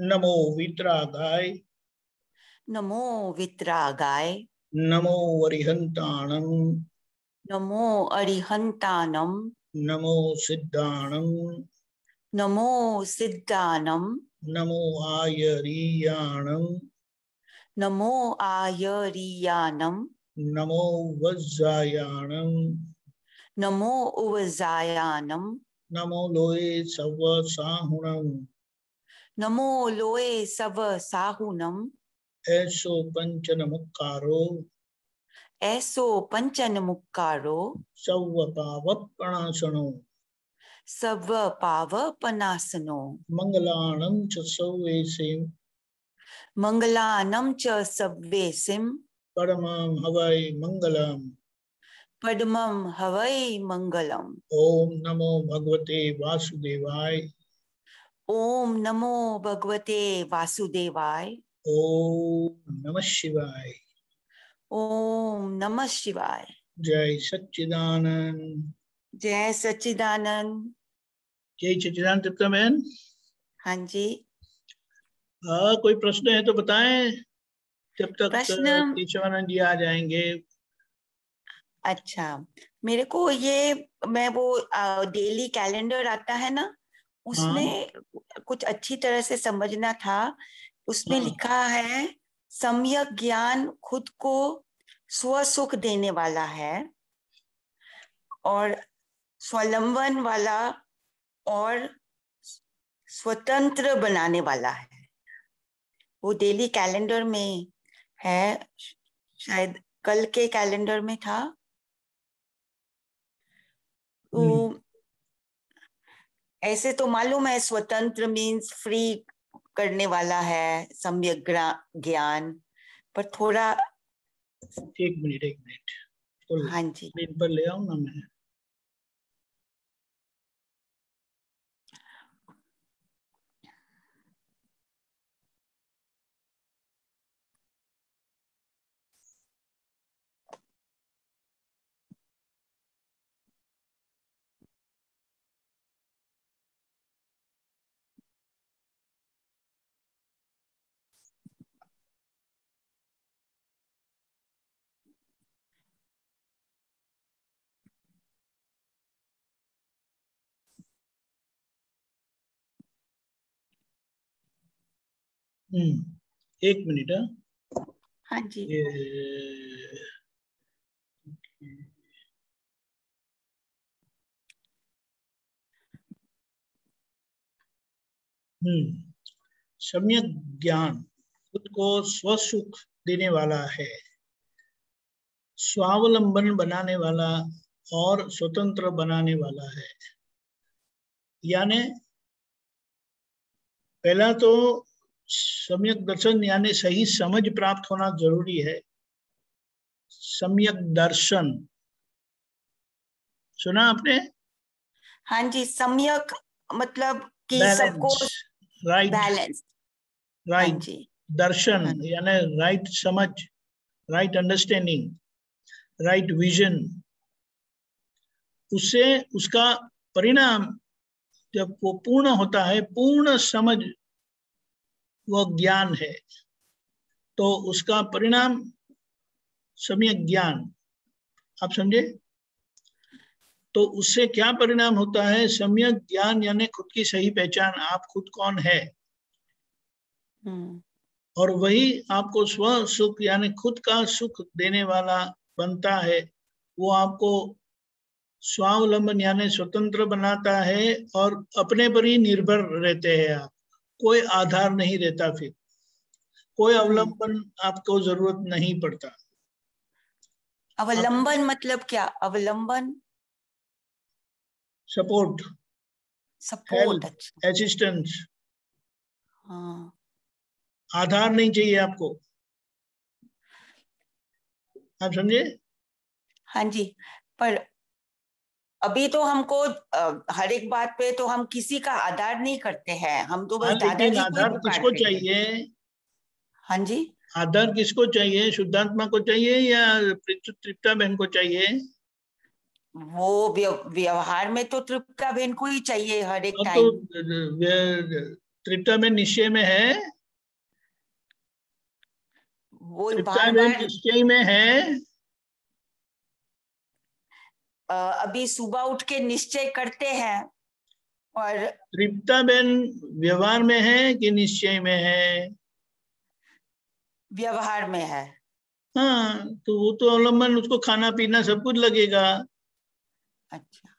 नमो वित्रागाय। नमो वित्रागाय। नमो वरिहंताणम नमो अरिहंतानम नमो सिद्धाणम। नमो सिद्धानम नमो आयरीयाणम। नमो आयरियानम नमो वज्रायाणम नमो उवजायानम नमो लोये सव साहुणम नमो लोए सव साहुनम। ऐसो पंचन मुक्कारो ऐसो पंचन मुक्कारो सव पावपणासनो सव पावपनासनो मंगलाणं च सौवेसिं मंगलानम च सव्वेसिम परमं हवै मंगलम्। पद्मम हवै मंगलम। ओम नमो भगवते वासुदेवाय। ओम नमो भगवते वासुदेवाय। ओम नमः शिवाय। ओम नमः शिवाय। जय सच्चिदानंद। जय सच्चिदानंद। जय सच्चिदानंद तृप्ता बहन? हाँ जी। हाँ कोई प्रश्न है तो बताएँ। जब तक प्रश्न- केशवानंद जी आ जाएँगे। अच्छा मेरे को ये मैं वो डेली कैलेंडर आता है ना उसमें कुछ अच्छी तरह से समझना था। उसमें हाँ। लिखा है सम्यक ज्ञान खुद को स्वसुख देने वाला है और स्वलंबन वाला और स्वतंत्र बनाने वाला है। वो डेली कैलेंडर में है शायद कल के कैलेंडर में था। तो ऐसे तो मालूम है स्वतंत्र मीन्स फ्री करने वाला है सम्यक ज्ञान। पर थोड़ा एक मिनट एक मिनट। तो हाँ जी। पर ले आऊँ ना मैं? एक मिनट हाँ। हाँ जी। ये हम्म सम्यक ज्ञान खुद को स्वसुख देने वाला है। स्वावलंबन बनाने वाला और स्वतंत्र बनाने वाला है। यानी पहला तो सम्यक दर्शन यानी सही समझ प्राप्त होना ज़रूरी है। सम्यक दर्शन। सुना आपने? हाँ जी सम्यक मतलब कि सबको राइट बैलेंस राइट जी। दर्शन हाँ। यानी राइट समझ राइट अंडरस्टैंडिंग राइट विजन उससे उसका परिणाम जब वो पूर्ण होता है पूर्ण समझ वो ज्ञान है। तो उसका परिणाम सम्यक ज्ञान। आप समझे? तो उससे क्या परिणाम होता है? सम्यक ज्ञान यानी खुद की सही पहचान आप खुद कौन है? हम्म, और वही आपको स्व सुख यानी खुद का सुख देने वाला बनता है। वो आपको स्वावलंबन यानी स्वतंत्र बनाता है और अपने पर ही निर्भर रहते हैं आप। कोई आधार नहीं रहता फिर। कोई अवलंबन आपको ज़रूरत नहीं पड़ता। अवलंबन मतलब क्या? अवलंबन? सपोर्ट। सपोर्ट अच्छा। असिस्टेंस हाँ। आधार नहीं चाहिए आपको। आप समझे? हाँ जी पर अभी तो हमको हर एक बात पे तो हम किसी का आधार नहीं करते हैं। हम तो बस हाँ, दादाजी आधार किसको। चाहिए? हाँ जी। आधार किसको चाहिए? शुद्धात्मा को चाहिए या तृप्ता बहन को चाहिए? वो व्यवहार में तो तृप्ता बहन को ही चाहिए हर एक हाँ, तो तृप्ता में निश्चय में है? वो निश्चय में है? अभी सुबह उठ के निश्चय करते हैं और तृप्ता बेन व्यवहार में है कि निश्चय में है? व्यवहार में है। हाँ तो वो तो अवलंबन उसको खाना पीना सब कुछ लगेगा। अच्छा।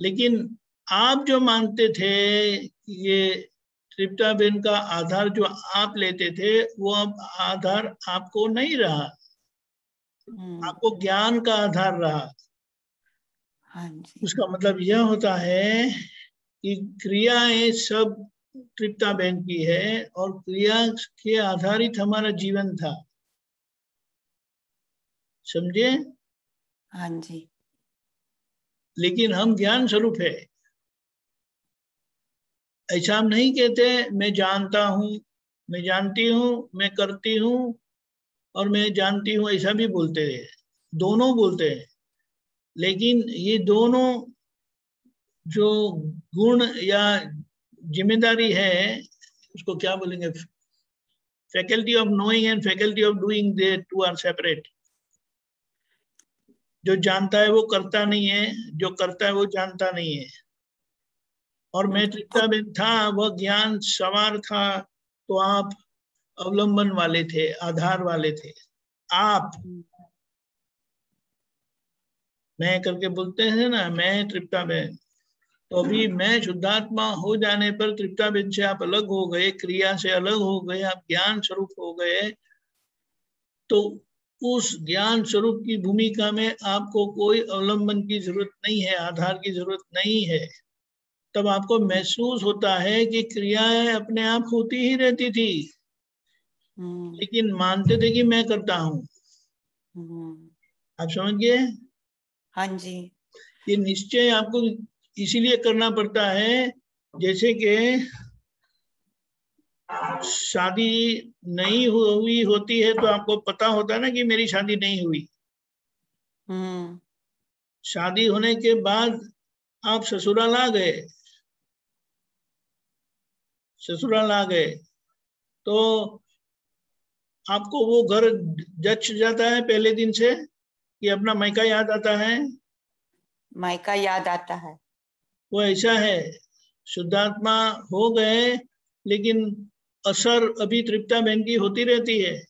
लेकिन आप जो मानते थे ये तृप्ता बेन का आधार जो आप लेते थे वो अब आधार आपको नहीं रहा। हम्म। आपको ज्ञान का आधार रहा। उसका मतलब यह होता है कि क्रियाएँ सब तृप्ता बहन की है और क्रिया के आधारित हमारा जीवन था। समझे? हाँ जी। लेकिन हम ज्ञान स्वरूप है। ऐसा हम नहीं कहते मैं जानता हूँ मैं जानती हूँ मैं करती हूँ और मैं जानती हूँ ऐसा भी बोलते हैं। दोनों बोलते हैं। लेकिन ये दोनों जो गुण या ज़िम्मेदारी है, उसको क्या बोलेंगे? Faculty of knowing and faculty of doing they two are separate जो जानता है वो करता नहीं है, जो करता है वो जानता नहीं है। और मैं तृप्ता में था, वह ज्ञान सवार था तो आप अवलंबन वाले थे, आधार वाले थे। आप मैं करके बोलते हैं ना मैं तृप्ता बहन तो अभी मैं शुद्धात्मा हो जाने पर तृप्ता बहन से आप अलग हो गए क्रिया से अलग हो गए आप ज्ञान स्वरूप हो गए। तो उस ज्ञान स्वरूप की भूमिका में आपको कोई अवलंबन की ज़रूरत नहीं है आधार की ज़रूरत नहीं है। तब आपको महसूस होता है कि क्रियाएँ अपने आप होती ही रहती थी। हम्म। लेकिन मानते थे कि मैं करता हूँ। हम्म। आप समझ गए? हाँ जी। ये निश्चय आपको इसीलिए करना पड़ता है जैसे कि शादी नहीं हुई होती है तो आपको पता होता है ना कि मेरी शादी नहीं हुई। हम्म। शादी होने के बाद आप ससुराल आ गए। ससुराल आ गए। तो आपको वो घर जच जाता है पहले दिन से। कि अपना मायका याद आता है? मायका याद आता है। वो ऐसा है शुद्धात्मा हो गए लेकिन असर अभी तृप्ता बहन की होती रहती है।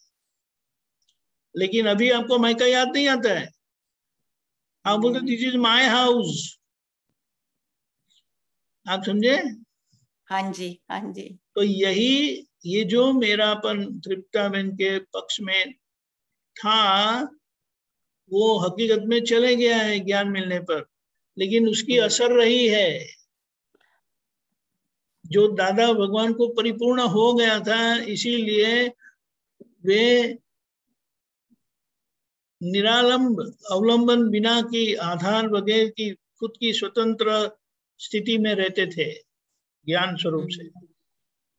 लेकिन अभी आपको मायका याद नहीं आता है। आप बोलते दिस इज़ माई हाउस आप समझे? हाँ जी हाँ जी। तो यही ये जो मेरा मेरापन तृप्ता बहन के पक्ष में था वो हकीकत में चले गया है ज्ञान मिलने पर लेकिन उसकी हम्म। असर रही है। जो दादा भगवान को परिपूर्ण हो गया था इसीलिए वे निरालंब अवलंबन बिना की आधार वगैरह की खुद की स्वतंत्र स्थिति में रहते थे ज्ञान स्वरूप से।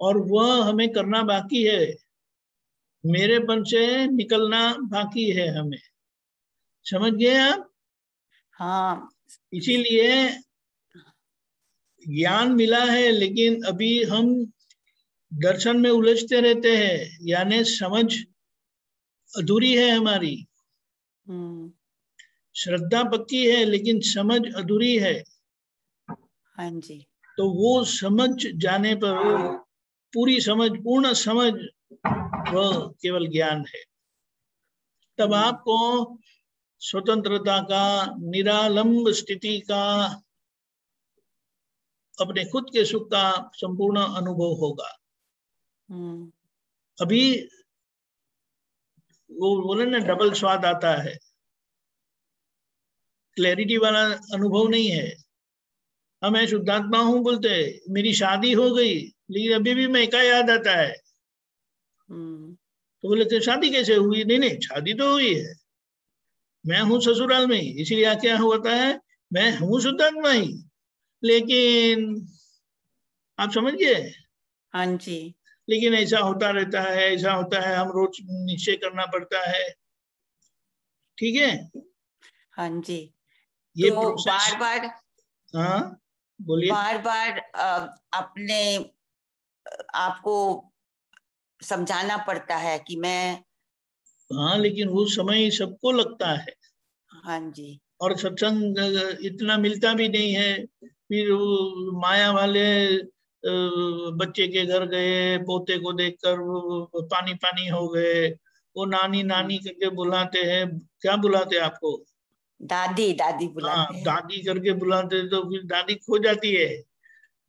और वह हमें करना बाकी है। मेरेपन से निकलना बाकी है हमें। समझ गए आप? हाँ। इसीलिए ज्ञान मिला है लेकिन अभी हम दर्शन में उलझते रहते हैं यानी समझ अधूरी है हमारी। हम्म। श्रद्धा पक्की है लेकिन समझ अधूरी है। हाँ जी। तो वो समझ जाने पर पूरी समझ पूर्ण समझ वह केवल ज्ञान है। तब हम्म। आपको स्वतंत्रता का निरालंब स्थिति का अपने खुद के सुख का संपूर्ण अनुभव होगा। हम्म। अभी वो बोले ना डबल स्वाद आता है। क्लैरिटी वाला अनुभव नहीं है। हम मैं शुद्धात्मा हूँ बोलते मेरी शादी हो गई लेकिन अभी भी मैं क्या याद आता है। हम्म। तो बोले थे शादी कैसे हुई? नहीं नहीं शादी तो हुई है। मैं हूँ ससुराल में इसीलिए क्या होता है मैं हूँ शुद्धात्मा ही। लेकिन आप समझिए? हाँ जी। लेकिन ऐसा होता रहता है ऐसा होता है हम रोज निश्चय करना पड़ता है। ठीक है? हाँ जी। ये तो बार बार हाँ बोलिए। बार बार अपने आपको समझाना पड़ता है कि मैं हाँ लेकिन वो समय सबको लगता है। हाँ जी। और सत्संग इतना मिलता भी नहीं है। फिर वो माया वाले बच्चे के घर गए पोते को देखकर पानी पानी हो गए। वो नानी नानी करके बुलाते हैं। क्या बुलाते हैं आपको? दादी दादी बुलाते हाँ दादी करके बुलाते तो फिर दादी खो जाती है।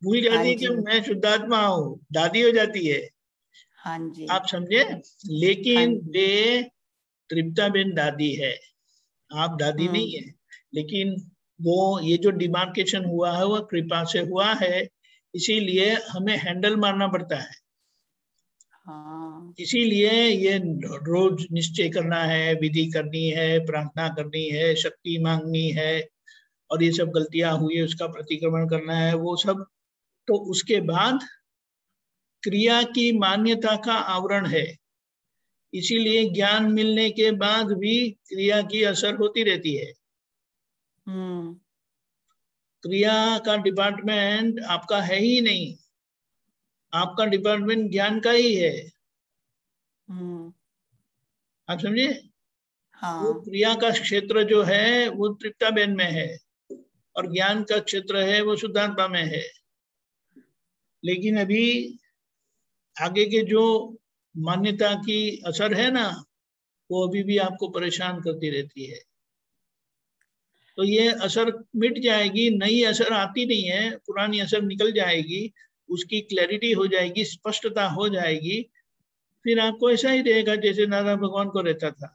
भूल जाती हाँ है कि मैं शुद्धात्मा हूँ। दादी हो जाती है। हाँ जी। आप समझे? लेकिन हाँ वे तृप्ता बेन दादी है। आप दादी नहीं हम्म। है लेकिन वो ये जो डिमार्केशन हुआ है वो कृपा से हुआ है। इसीलिए हमें हैंडल मारना पड़ता है। हाँ। इसीलिए ये रोज निश्चय करना है विधि करनी है प्रार्थना करनी है शक्ति मांगनी है और ये सब गलतियाँ हुई है उसका प्रतिक्रमण करना है वो सब। तो उसके बाद क्रिया की मान्यता का आवरण है। इसीलिए ज्ञान मिलने के बाद भी क्रिया की असर होती रहती है। हम्म। क्रिया का डिपार्टमेंट आपका है ही नहीं। आपका डिपार्टमेंट ज्ञान का ही है। हम्म। आप समझे? हाँ। वो क्रिया का क्षेत्र जो है वो तृप्ता बेन में है। और ज्ञान का क्षेत्र है वो शुद्धात्मा में है। लेकिन अभी आगे के जो मान्यता की असर है ना वो अभी भी आपको परेशान करती रहती है। तो ये असर मिट जाएगी नई असर आती नहीं है पुरानी असर निकल जाएगी उसकी क्लैरिटी हो जाएगी स्पष्टता हो जाएगी फिर आपको ऐसा ही रहेगा जैसे नारायण भगवान को रहता था।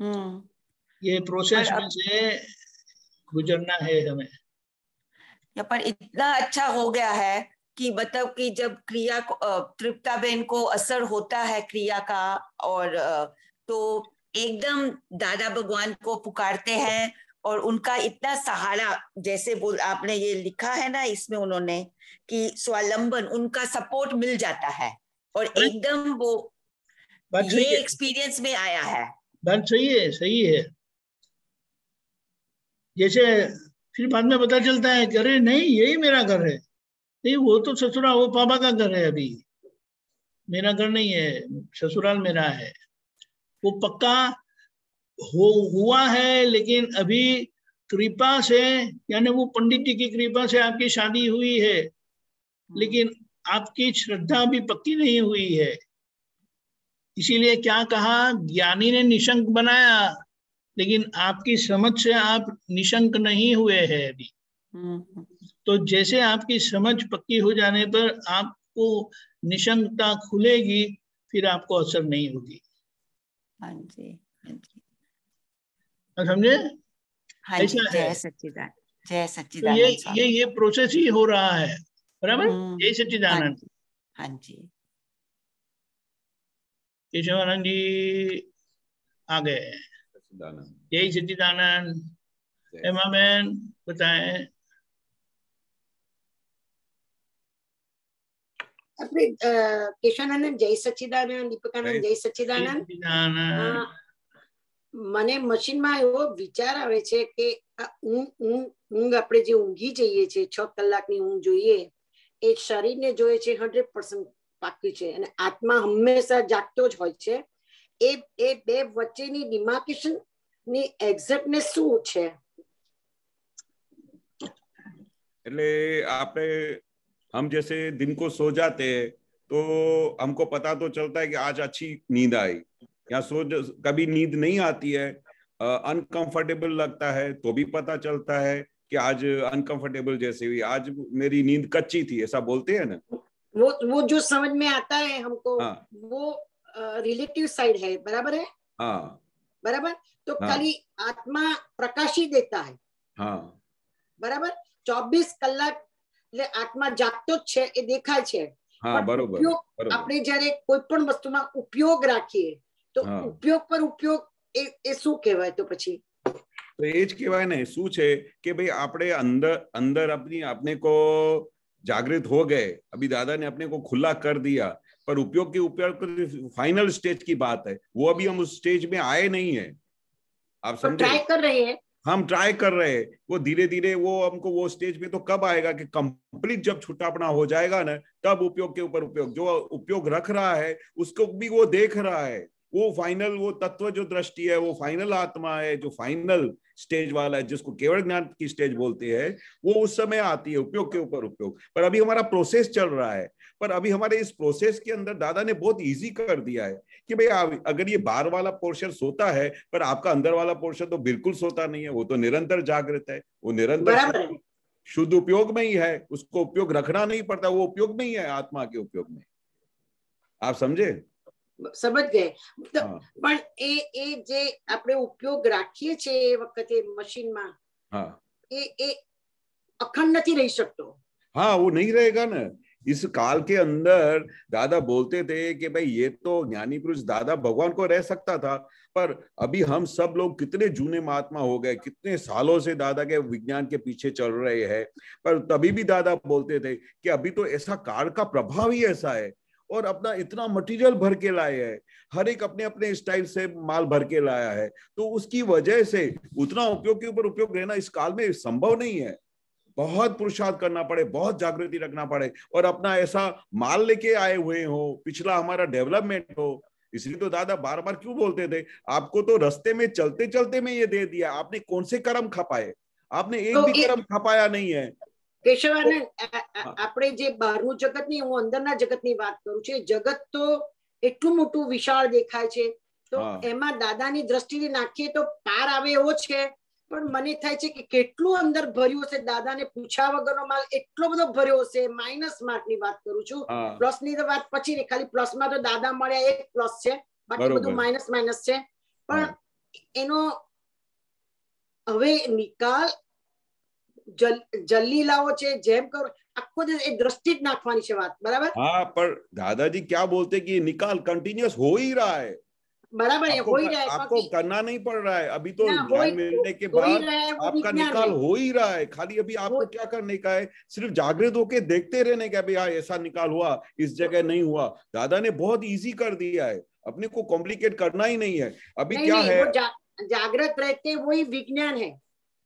हम्म। ये प्रोसेस में से गुजरना है हमें। पर इतना अच्छा हो गया है कि मतलब कि जब क्रिया को तृप्ता बहन को असर होता है क्रिया का और तो एकदम दादा भगवान को पुकारते हैं और उनका इतना सहारा जैसे बोल आपने ये लिखा है ना इसमें उन्होंने कि स्वालंबन उनका सपोर्ट मिल जाता है और एकदम वो ये एक्सपीरियंस में आया है। बात सही है सही है। जैसे फिर बाद में पता चलता है कि अरे नहीं यही मेरा घर है। नहीं, वो तो ससुराल, वो पापा का घर है अभी मेरा घर नहीं है, ससुराल मेरा है वो पक्का हो, हुआ है, लेकिन अभी कृपा से, यानी वो पंडित जी की कृपा से आपकी शादी हुई है हम्म। लेकिन आपकी श्रद्धा भी पक्की नहीं हुई है इसीलिए क्या कहा, ज्ञानी ने निशंक बनाया, लेकिन आपकी समझ से आप निशंक नहीं हुए हैं अभी हम्म। तो जैसे आपकी समझ पक्की हो जाने पर आपको निशंकता खुलेगी फिर आपको असर नहीं होगी। हाँ जी हाँ समझे? हाँ जय सच्चिदानंद जय सच्चिदानंद तो ये ये ये प्रोसेस ही हो रहा है बराबर? हम्म। जय सच्चिदानंद। हाँ जी केशवानंद जी। आ गए। जय सच्चिदानंद। एमा मैन बताए। આપણે કેશાનંદ જય સચ્ચિદાનંદ દીપકાનંદ જય સચ્ચિદાનંદ. મને મશીનમાં એવો વિચાર આવે છે કે ઊંઘ આપણે જે ઊંઘી જઈએ છીએ છ કલાકની ઊંઘ જોઈએ એ શરીરને જોઈએ છે હંડ્રેડ પર્સન્ટ પાક્યું છે. અને આત્મા હંમેશા જાગતો જ હોય છે. એ એ બે વચ્ચેની ડિમાર્કેશનની એક્ઝેક્ટનેસ શું છે? એટલે આપણે हम जैसे दिन को सो जाते हैं तो हमको पता तो चलता है कि आज अच्छी नींद आई। या सो कभी नींद नहीं आती है अनकंफर्टेबल लगता है तो भी पता चलता है कि आज अनकंफर्टेबल जैसे हुई। आज मेरी नींद कच्ची थी ऐसा बोलते हैं ना? वो वो जो समझ में आता है हमको हाँ. वो रिलेटिव साइड है बराबर है? हाँ। बराबर? तो हाँ. खाली आत्मा प्रकाशी देता है। हाँ। बराबर? चौबीस कलाक એટલે આત્મા જાગતો જ છે એ દેખાય છે હા બરોબર આપણે જ્યારે કોઈ પણ વસ્તુમાં ઉપયોગ રાખીએ તો ઉપયોગ પર ઉપયોગ એ એ શું કહેવાય તો પછી तो એ જ કહેવાય ને શું છે કે ભાઈ આપણે अंदर अंदर अपनी अपने को जागृत हो गए अभी दादा ने अपने को खुला कर दिया पर उपयोग के उपयोग फाइनल स्टेज की बात है वो अभी हम उस स्टेज में आए नहीं है आप समझे ट्राई कर रहे हैं हम ट्राई कर रहे हैं। वो धीरे धीरे वो हमको वो स्टेज में तो कब आएगा कि कंप्लीट जब छुट्टापना हो जाएगा ना, तब उपयोग के ऊपर उपयोग। जो उपयोग रख रहा है, उसको भी वो देख रहा है। वो फाइनल वो तत्व जो दृष्टि है, वो फाइनल आत्मा है, जो फाइनल स्टेज वाला है, जिसको केवल ज्ञान की स्टेज बोलते हैं, वो उस समय आती है, उपयोग के ऊपर उपयोग। पर अभी हमारा प्रोसेस चल रहा है। पर अभी हमारे इस प्रोसेस के अंदर दादा ने बहुत इजी कर दिया है। कि भाई अगर ये बाहर वाला पोर्शन सोता है पर आपका अंदर वाला पोर्शन तो बिल्कुल सोता नहीं है वो तो निरंतर जागृत है वो निरंतर शुद्ध उपयोग में ही है उसको उपयोग रखना नहीं पड़ता वो उपयोग में ही है आत्मा के उपयोग में आप समझे સમજ ગયે પણ એ એ જે આપણે ઉપયોગ રાખીએ છીએ એ વખતે મશીનમાં એ એ અખંડ નથી રહી શકતો हाँ वो नहीं रहेगा ना इस काल के अंदर दादा बोलते थे कि भाई, ये तो ज्ञानी पुरुष दादा भगवान को रह सकता था, पर अभी हम सब लोग कितने जूने महात्मा हो गए, कितने सालों से दादा के विज्ञान के पीछे चल रहे हैं। पर तभी भी दादा बोलते थे कि अभी तो ऐसा काल का प्रभाव ही ऐसा है, और अपना इतना मटेरियल भर के लाए है। हर एक अपने अपने स्टाइल से माल भर के लाया है। तो उसकी वजह से उतना उपयोग के ऊपर उपयोग रहना इस काल में संभव नहीं है। बहुत पुरुषार्थ करना पड़े बहुत जागृति रखना पड़े और अपना ऐसा माल लेके आए हुए हो पिछला हमारा डेवलपमेंट हो इसलिए तो दादा बार बार क्यों बोलते थे आपको तो रस्ते में चलते चलते में ये दे दिया आपने कौन से कर्म खपाए आपने एक तो भी कर्म खपाया नहीं है કેશવાનંદ આપણે જે બહારનું જગત ની હું અંદરના જગત ની વાત કરું છું જગત તો એટલું મોટું વિશાળ દેખાય છે તો એમાં દાદાની દ્રષ્ટિથી નાખીએ તો પાર આવે એવો છે પણ મને થાય છે કે કેટલું અંદર ભર્યું હશે દાદાને પૂછ્યા વગરનો માલ એટલો બધો ભર્યો હશે માઇનસ માર્ક ની વાત કરું છું પ્લસ ની તો વાત પછી ને ખાલી પ્લસ માં તો દાદા મળ્યા એક પ્લસ છે બાકી બધું માઇનસ માઇનસ છે પણ એનો હવે નિકાલ જલ્દી લાવો છે જેમ કરો આખો દિવસ એ દ્રષ્ટિ જ નાખવાની છે વાત બરાબર हाँ पर दादाजी क्या बोलते कि निकाल कंटिन्यूस हो ही रहा है बराबर है हो ही रहा है आपको करना नहीं पड़ रहा है। अभी तो ज्ञान मिलने के बाद आपका निकाल हो ही रहा है। खाली अभी आपको क्या करने का है? सिर्फ़ जागृत होके देखते रहने का भी हाँ ऐसा निकाल हुआ इस जगह नहीं हुआ। दादा ने बहुत इजी कर दिया है। अपने को कॉम्प्लिकेट करना ही नहीं है। अभी क्या है? जागृत रहते वही विज्ञान है।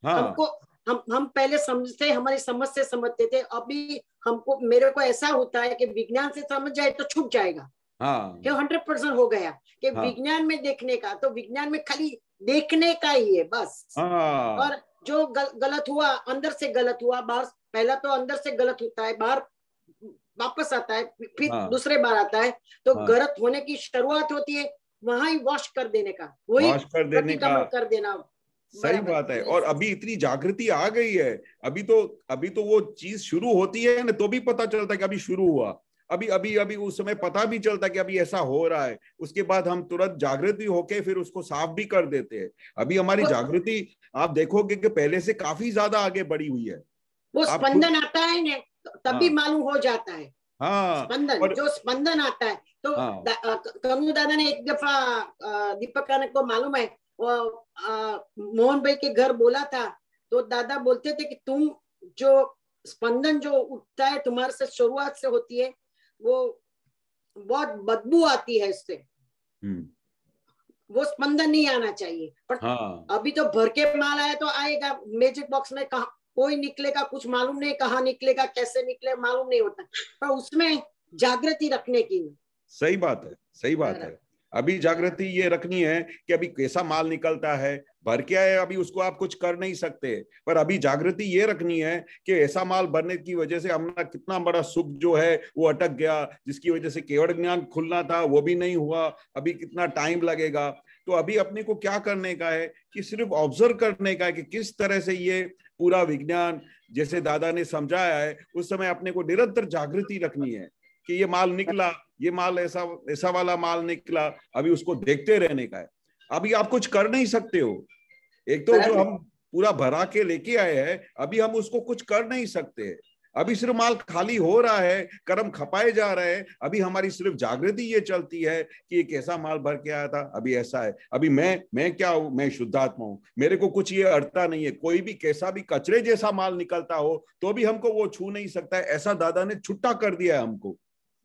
हाँ। हमको हम हम पहले समझते हमारी समझ से समझते थे। अभी हमको मेरे को ऐसा होता है कि विज्ञान से समझ जाए तो छूट जाएगा। हाँ हंड्रेड परसेंट हो गया कि हाँ. विज्ञान में देखने का तो विज्ञान में खाली देखने का ही है बस हाँ. और जो गल, गलत हुआ अंदर से गलत हुआ बाहर पहला तो अंदर से गलत होता है बाहर वापस आता है फिर हाँ. दूसरे बार आता है तो हाँ. गलत होने की शुरुआत होती है वहाँ ही वॉश कर देने का वही कर देने का कर देना सही बात है और अभी इतनी जागृति आ गई है अभी तो अभी तो वो चीज़ शुरू होती है ना तो भी पता चलता है कि अभी शुरू हुआ अभी अभी अभी उस समय पता भी चलता कि अभी ऐसा हो रहा है। उसके बाद हम तुरंत जागृति होके फिर उसको साफ़ भी कर देते हैं। अभी हमारी जागृति आप देखोगे कि पहले से काफ़ी ज़्यादा आगे बढ़ी हुई है। वो स्पंदन आता है ना तभी हाँ, मालूम हो जाता है। हाँ स्पंदन और, जो स्पंदन आता है तो हाँ, दा, दादा ने एक दफ़ा दीपक को मालूम है वो मोहन भाई के घर बोला था तो दादा बोलते थे कि तुम जो स्पंदन जो उठता है तुम्हारे से शुरुआत से होती है वो बहुत बदबू आती है इससे। हम्म। वो स्पंदन नहीं आना चाहिए। पर हाँ। अभी तो भर के माल आया तो आएगा। मैजिक बॉक्स में कहा कोई निकलेगा कुछ मालूम नहीं कहा निकलेगा कैसे निकले मालूम नहीं होता। पर उसमें जागृति रखने की। सही बात है सही बात है। अभी जागृति ये रखनी है कि अभी कैसा माल निकलता है, भर के आए अभी उसको आप कुछ कर नहीं सकते। पर अभी जागृति ये रखनी है कि ऐसा माल भरने की वजह से हमारा कितना बड़ा सुख जो है वो अटक गया, जिसकी वजह से केवल ज्ञान खुलना था, वो भी नहीं हुआ, अभी कितना टाइम लगेगा। तो अभी अपने को क्या करने का है कि सिर्फ़ ऑब्ज़र्व करने का है कि किस तरह से ये पूरा विज्ञान, जैसे दादा ने समझाया है, उस समय अपने को निरंतर जागृति रखनी है कि ये माल निकला ये माल ऐसा ऐसा वाला माल निकला अभी उसको देखते रहने का है। अभी आप कुछ कर नहीं सकते हो। एक तो जो हम पूरा भरा के लेके आए हैं अभी हम उसको कुछ कर नहीं सकते। अभी सिर्फ़ माल खाली हो रहा है कर्म खपाए जा रहे हैं। अभी हमारी सिर्फ़ जागृति ये चलती है कि एक ऐसा माल भर के आया था अभी ऐसा है। अभी मैं मैं क्या हूँ? मैं शुद्धात्मा हूँ। मेरे को कुछ ये अड़ता नहीं है। कोई भी कैसा भी कचरे जैसा माल निकलता हो तो भी हमको वो छू नहीं सकता है। ऐसा दादा ने छुट्टा कर दिया है हमको।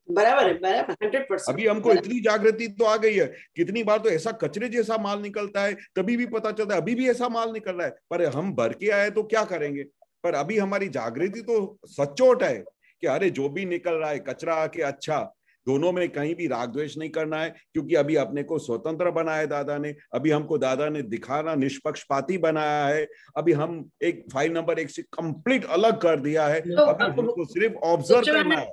बराबर है बराबर हंड्रेड परसेंट अभी हमको इतनी जागृति तो आ गई है कितनी बार तो ऐसा कचरे जैसा माल निकलता है तभी भी पता चलता है अभी भी ऐसा माल निकल रहा है पर हम भर के आए तो क्या करेंगे? पर अभी हमारी जागृति तो सचोट है कि अरे जो भी निकल रहा है कचरा आके अच्छा दोनों में कहीं भी राग द्वेष नहीं करना है क्योंकि अभी अपने को स्वतंत्र बनाया दादा ने अभी हमको दादा ने दिखाना निष्पक्षपाती बनाया है अभी हम एक फ़ाइल नंबर एक से कंप्लीट अलग कर दिया है तो अभी अब- हमको सिर्फ़ ऑब्ज़र्व करना है।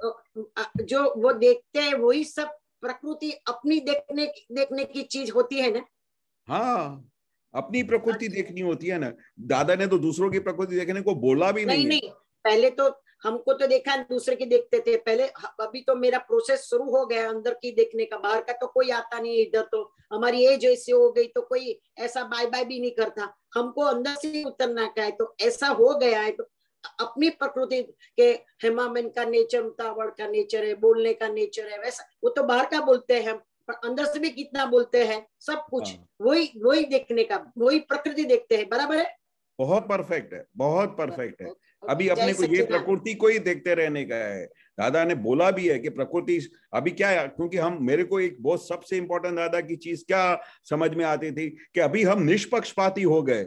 जो वो देखते हैं वही सब प्रकृति अपनी देखने देखने की चीज़ होती है ना? हाँ अपनी प्रकृति देखनी होती है ना। दादा ने तो दूसरों की प्रकृति देखने को बोला भी नहीं नहीं नहीं पहले तो हमको तो देखा दूसरे की देखते थे पहले। अभी तो मेरा प्रोसेस शुरू हो गया अंदर की देखने का। बाहर का तो कोई आता नहीं इधर तो। हमारी एज ऐसी हो गई तो कोई ऐसा बाय बाय भी नहीं करता। हमको अंदर से उतरना का है तो ऐसा हो गया है तो अपनी प्रकृति के हेमामेन का नेचर उतावड़ का नेचर है बोलने का नेचर है वैसा। वो तो बाहर का बोलते हैं हम पर अंदर से भी कितना बोलते हैं सब कुछ। हाँ। वही वही देखने का वही प्रकृति देखते हैं। बराबर है? बहुत परफेक्ट है बहुत परफेक्ट है। अभी अपने को ये प्रकृति को ही देखते रहने का है। दादा ने बोला भी है कि प्रकृति अभी क्या है क्योंकि हम मेरे को एक बहुत सबसे इंपॉर्टेंट दादा की चीज़ क्या समझ में आती थी कि अभी हम निष्पक्षपाती हो गए।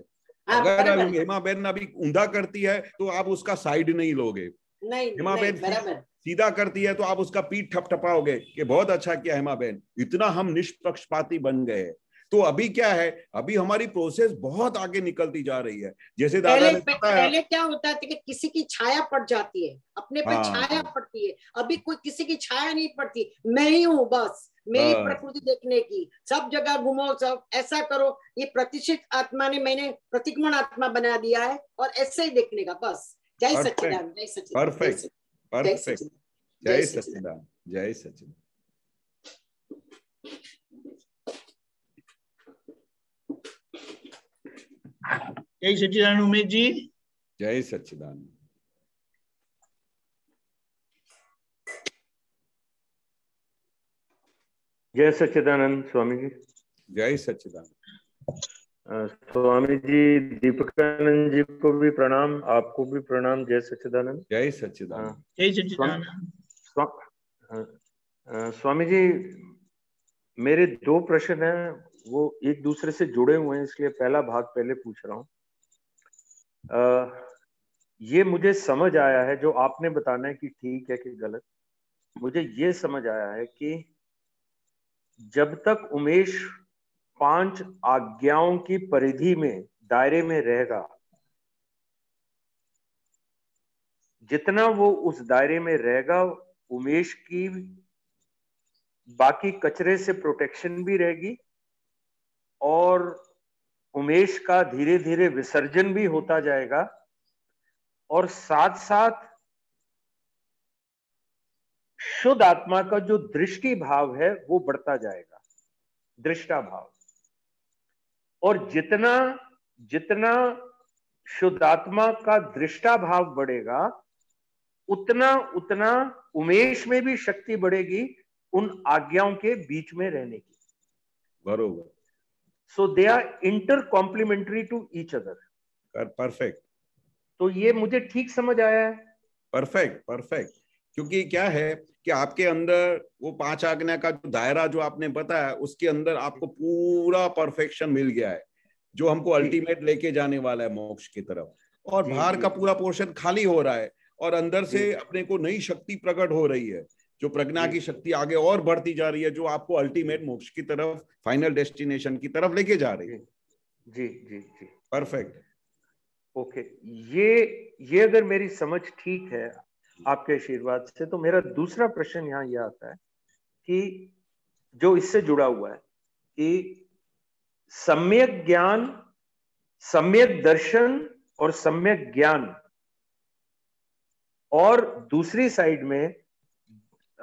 हाँ, अगर हेमा बहन अभी ऊंधा करती है तो आप उसका साइड नहीं लोगे। नहीं हेमा बहन सीधा करती है तो आप उसका पीठ ठपठपाओगे कि बहुत अच्छा किया हेमा बहन। इतना हम निष्पक्षपाती बन गए। तो अभी क्या है? अभी हमारी प्रोसेस बहुत आगे निकलती जा रही है। जैसे दादा पहले ने पहले क्या होता था कि किसी की छाया पड़ जाती है। अपने पे हाँ, छाया हाँ। पड़ती है। अभी कोई किसी की छाया नहीं पड़ती। मैं ही हूँ बस। मेरी प्रकृति देखने की। सब जगह घूमो सब ऐसा करो। ये प्रतिष्ठित आत्मा ने मैंने प्रतिक्रमण आत्मा बना दिया है और ऐसे ही देखने का बस। जय. सच्चिदानंद जय. जय परफेक्ट सच्चिदानंद। जय जय सच्चिदानंद। जय सच्चिदान सच्चिदानंद उमेश जी। जय सच्चिदान जय सच्चिदानंद स्वामी जी। जय सच्चिदान अ, स्वामी जी दीपकानंद जी को भी प्रणाम आपको भी प्रणाम जय सच्चिदानंद। जय सच्चिदान हाँ। जय सच्चिदानंद। स्वा, स्वामी जी मेरे दो प्रश्न हैं वो एक दूसरे से जुड़े हुए हैं इसलिए पहला भाग पहले पूछ रहा हूँ। अ, ये मुझे समझ आया है जो आपने बताना है कि ठीक है कि गलत मुझे ये समझ आया है कि जब तक उमेश पाँच आज्ञाओं की परिधि में दायरे में रहेगा जितना वो उस दायरे में रहेगा उमेश की बाकी कचरे से प्रोटेक्शन भी रहेगी और उमेश का धीरे धीरे विसर्जन भी होता जाएगा और साथ साथ शुद्ध आत्मा का जो दृष्टि भाव है, वो बढ़ता जाएगा, दृष्टा भाव। और जितना जितना शुद्ध आत्मा का दृष्टा भाव बढ़ेगा, उतना उतना उमेश में भी शक्ति बढ़ेगी उन आज्ञाओं के बीच में रहने की। बरोबर। So they are inter complementary to each other perfect तो ये मुझे ठीक समझ आया है? परफेक्ट परफेक्ट क्योंकि क्या है कि आपके अंदर वो पाँच आज्ञा का जो दायरा जो आपने बताया उसके अंदर आपको पूरा परफेक्शन मिल गया है जो हमको अल्टीमेट लेके जाने वाला है मोक्ष की तरफ़। और बाहर का पूरा पोर्शन खाली हो रहा है और अंदर से अपने को नई शक्ति प्रकट हो रही है। जो प्रज्ञा की शक्ति आगे और बढ़ती जा रही है जो आपको अल्टीमेट मोक्ष की तरफ़ फाइनल डेस्टिनेशन की तरफ़ लेके जा रही है। जी जी जी परफेक्ट ओके ये ये अगर मेरी समझ ठीक है आपके आशीर्वाद से तो मेरा दूसरा प्रश्न यहाँ यह आता है कि जो इससे जुड़ा हुआ है कि सम्यक ज्ञान सम्यक दर्शन और सम्यक ज्ञान और दूसरी साइड में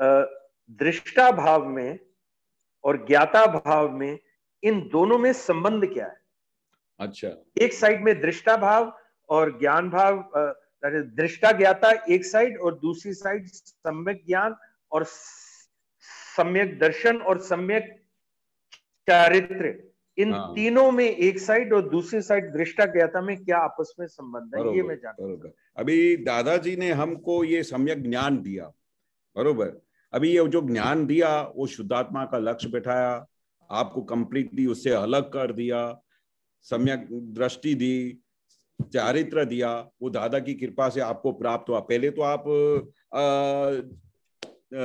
दृष्टा भाव में और ज्ञाता भाव में इन दोनों में संबंध क्या है? अच्छा। एक साइड में दृष्टा भाव और ज्ञान भाव दृष्टा ज्ञाता एक साइड और दूसरी साइड सम्यक ज्ञान और सम्यक दर्शन और सम्यक चारित्र। इन हाँ। तीनों में एक साइड और दूसरी साइड दृष्टा ज्ञाता में क्या आपस में संबंध है ये मैं जानता हूँ। अभी दादाजी ने हमको ये सम्यक ज्ञान दिया बरोबर? अभी ये जो ज्ञान दिया वो शुद्धात्मा का लक्ष्य बैठाया आपको कंप्लीटली उससे अलग कर दिया सम्यक दृष्टि दी चारित्र दिया वो दादा की कृपा से आपको प्राप्त हुआ। पहले तो आप आ,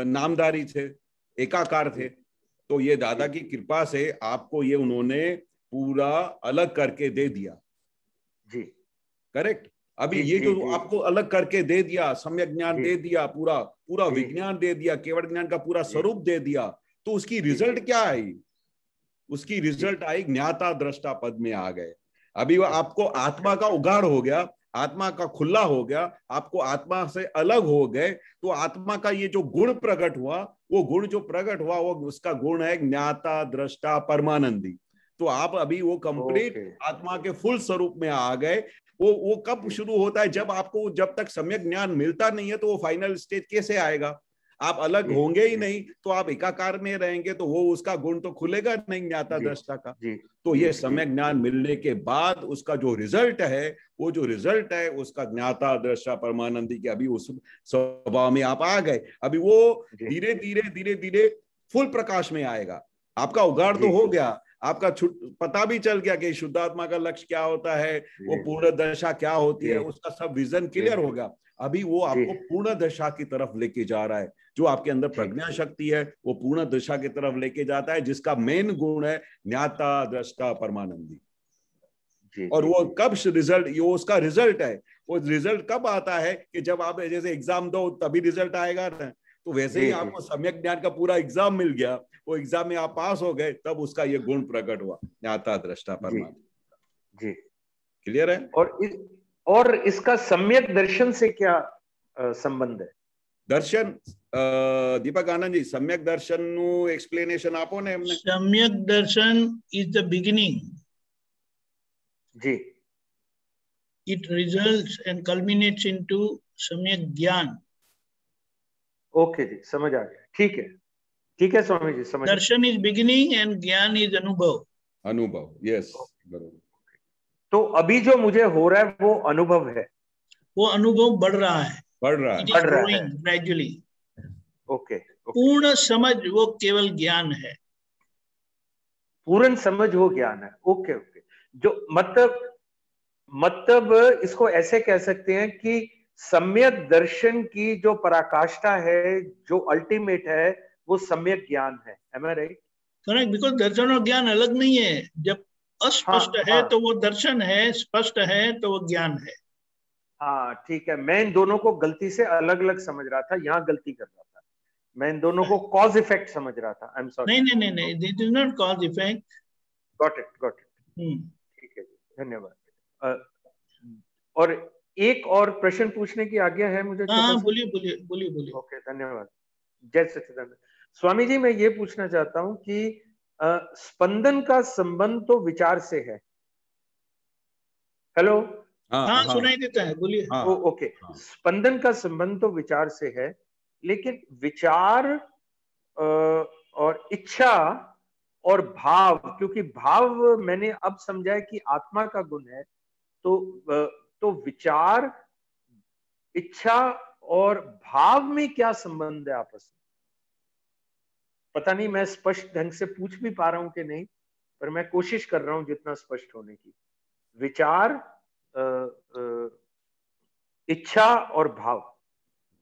नामदारी थे एकाकार थे तो ये दादा की कृपा से आपको ये उन्होंने पूरा अलग करके दे दिया। जी। करेक्ट? अभी ये जो आपको अलग करके दे दिया सम्यक ज्ञान दे दिया पूरा पूरा विज्ञान दे दिया केवल ज्ञान का पूरा स्वरूप दे दिया तो उसकी रिज़ल्ट क्या आई? उसकी रिज़ल्ट आई ज्ञाता दृष्टा पद में आ गए। अभी वो आपको आत्मा का उगाड़ हो गया आत्मा का खुला हो गया आपको आत्मा से अलग हो गए तो आत्मा का ये जो गुण प्रकट हुआ वो गुण जो प्रकट हुआ वो उसका गुण है ज्ञाता दृष्टा परमानंदी। तो आप अभी वो कंप्लीट आत्मा के फुल स्वरूप में आ गए वो वो कब शुरू होता है? जब आपको जब तक सम्यक ज्ञान मिलता नहीं है तो वो फाइनल स्टेज कैसे आएगा? आप अलग होंगे ही नहीं तो आप एकाकार में रहेंगे तो वो उसका गुण तो खुलेगा नहीं ज्ञाता दृष्टा का। तो ये समय ज्ञान मिलने के बाद उसका जो रिज़ल्ट है वो जो रिज़ल्ट है उसका ज्ञाता दृष्टा परमानंदी के अभी उस स्वभाव में आप आ गए। अभी वो धीरे धीरे धीरे धीरे फुल प्रकाश में आएगा। आपका उगाड़ तो हो गया आपका पता भी चल गया कि शुद्धात्मा का लक्ष्य क्या होता है वो पूर्ण दशा क्या होती है उसका सब विजन क्लियर हो गया अभी वो आपको पूर्ण दशा की तरफ़ लेके जा रहा है जो आपके अंदर प्रज्ञा शक्ति है वो पूर्ण दशा की तरफ़ लेके जाता है जिसका मेन गुण है ज्ञाता दृष्टा परमानंदी। और वो कब रिज़ल्ट ये उसका रिज़ल्ट है वो रिज़ल्ट कब आता है कि जब आप जैसे एग्ज़ाम दो तभी रिज़ल्ट आएगा ना तो वैसे ही आपको सम्यक ज्ञान का पूरा एग्ज़ाम मिल गया। वो एग्जाम में आप पास हो गए तब उसका ये गुण प्रकट हुआ ज्ञाता दृष्टा परमात्मा जी क्लियर है और इस, और इसका सम्यक दर्शन से क्या संबंध है દર્શન દીપક આનંદજી સમ્યક દર્શન નું એક્સપ્લેનેશન આપો ને એમને સમ્યક દર્શન is the beginning G it results and culminates into सम्यक ज्ञान ओके जी समझ आ गया ठीक है ठीक है स्वामी जी समझ darshan is beginning and gyan is anubhav. अनुभव यस बरोबर। तो अभी जो मुझे हो रहा है वो अनुभव है। वो अनुभव बढ़ रहा है। बढ़ रहा है। बढ़ रहा है। ग्रेजुअली ओके पूर्ण समझ वो केवल ज्ञान है। पूर्ण समझ वो ज्ञान है। Okay okay. जो मतलब मतलब इसको ऐसे कह सकते हैं कि सम्यक दर्शन की जो पराकाष्ठा है जो अल्टीमेट है वो सम्यक ज्ञान है। Am I right correct because दर्शन और ज्ञान अलग नहीं है। जब अस्पष्ट हाँ, है हाँ. तो वो दर्शन है स्पष्ट है तो वो ज्ञान है। हाँ ठीक है। मैं इन दोनों को गलती से अलग अलग समझ रहा था यहाँ गलती कर रहा था। मैं इन दोनों को कॉज इफ़ेक्ट समझ रहा था। आई एम सॉरी नहीं नहीं नहीं this is not cause effect got it got it ठीक है धन्यवाद। और एक और प्रश्न पूछने की आज्ञा है मुझे हाँ बोलिए बोलिए बोलिए बोलिए। ओके धन्यवाद। जय सचिदानंद स्वामी जी मैं ये पूछना चाहता हूँ कि आ, स्पंदन का संबंध तो विचार से है। हेलो? हाँ, हाँ, हाँ, सुनाई देता है बोलिए। हाँ, ओके। हाँ. स्पंदन का संबंध तो विचार से है लेकिन विचार आ, और इच्छा और भाव क्योंकि भाव मैंने अब समझा है कि आत्मा का गुण है तो तो विचार इच्छा और भाव में क्या संबंध है आपस में? पता नहीं मैं स्पष्ट ढंग से पूछ भी पा रहा हूँ कि नहीं पर मैं कोशिश कर रहा हूँ जितना स्पष्ट होने की। विचार इच्छा और भाव।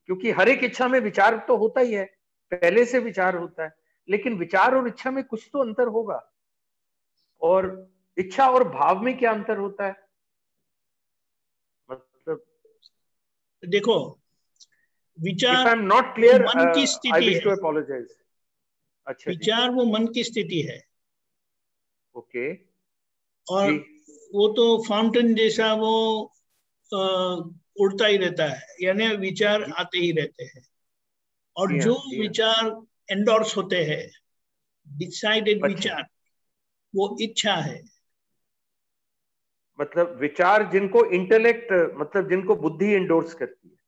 क्योंकि हर एक इच्छा में विचार तो होता ही है पहले से विचार होता है लेकिन विचार और इच्छा में कुछ तो अंतर होगा। और इच्छा और भाव में क्या अंतर होता है? मतलब देखो विचार आई एम नॉट क्लियर मन की स्थिति टू अपोलोजाइज अच्छा विचार वो मन की स्थिति है। ओके। और वो तो फाउंटेन जैसा वो उड़ता ही रहता है यानी विचार आते ही रहते हैं। और जो विचार एंडोर्स होते हैं डिसाइडेड अच्छा। विचार वो इच्छा है। मतलब विचार जिनको इंटेलेक्ट मतलब जिनको बुद्धि एंडोर्स करती है।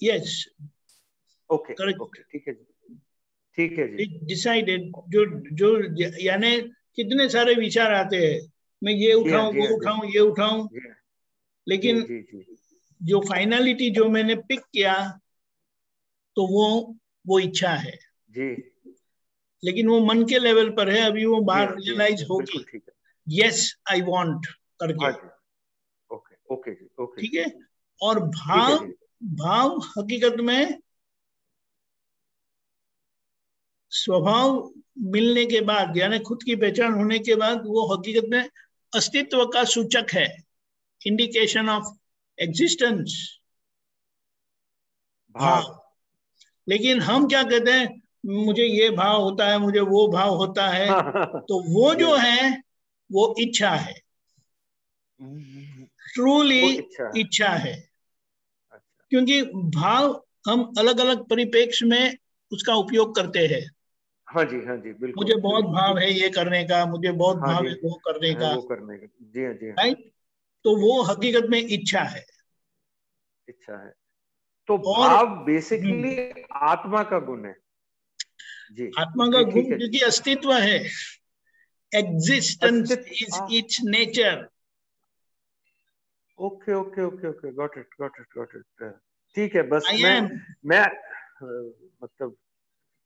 यस ओके ओके ठीक है जी। ठीक है जी। डिसाइडेड जो जो यानी कितने सारे विचार आते हैं मैं ये उठाऊं वो उठाऊं ये उठाऊं। लेकिन जी, जी, जो। फाइनलिटी जो मैंने पिक किया तो वो वो इच्छा है। जी। लेकिन वो मन के लेवल पर है अभी वो बाहर जी, जी, रियलाइज़ होगी यस आई वांट करके। ओके ओके ओके ठीक है? और भाव भाव हकीकत में स्वभाव मिलने के बाद यानी खुद की पहचान होने के बाद वो हकीकत में अस्तित्व का सूचक है। इंडिकेशन ऑफ़ एग्जिस्टेंस भाव। भाव लेकिन हम क्या कहते हैं मुझे ये भाव होता है मुझे वो भाव होता है तो वो जो है वो इच्छा है। ट्रूली इच्छा है। इच्छा है। अच्छा। क्योंकि भाव हम अलग अलग परिप्रेक्ष्य में उसका उपयोग करते हैं। हाँ जी हाँ जी बिल्कुल मुझे बहुत भाव है ये करने का मुझे बहुत हाँ भाव है वो करने का। वो करने का। जी हाँ जी हाँ राइट? तो वो हकीकत में इच्छा है। इच्छा है। तो और- भाव बेसिकली आत्मा का गुण है। जी आत्मा का गुण क्योंकि अस्तित्व है। एग्जिस्टेंस इज़ हाँ। It's nature okay okay okay okay. Got it got it got it ठीक है बस मैं मैं मतलब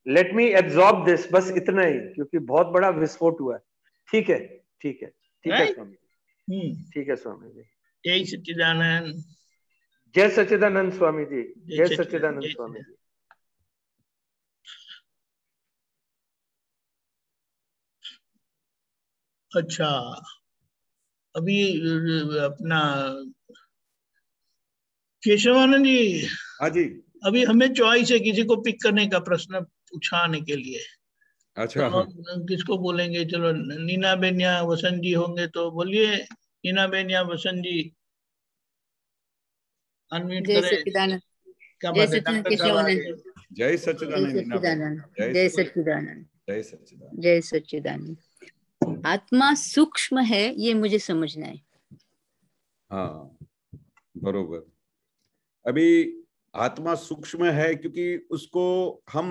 लेट मी एब्जॉर्ब दिस बस इतना ही क्योंकि बहुत बड़ा विस्फोट हुआ है। ठीक है ठीक है ठीक है? स्वामी। ठीक है स्वामी जी। जय सच्चिदानंद। जय सच्चिदानंद स्वामी जी जय सच्चिदानंद स्वामी जी। अच्छा अभी अपना केशवानंद जी। हाँ जी। अभी हमें चॉइस है किसी को पिक करने का प्रश्न। पूछाने के लिए। अच्छा तो किसको बोलेंगे? चलो नीना बेन या वसंत जी होंगे तो बोलिए। नीना बेन या वसंत जी। अनम्यूट करें। जय सच्चिदानंद। जय सच्चिदानंद जय। सच्चिदानंद। जय सच्चिदानंद। जय सच्चिदानंद। आत्मा सूक्ष्म है ये मुझे समझना है। हाँ बरोबर। अभी आत्मा सूक्ष्म है क्योंकि उसको हम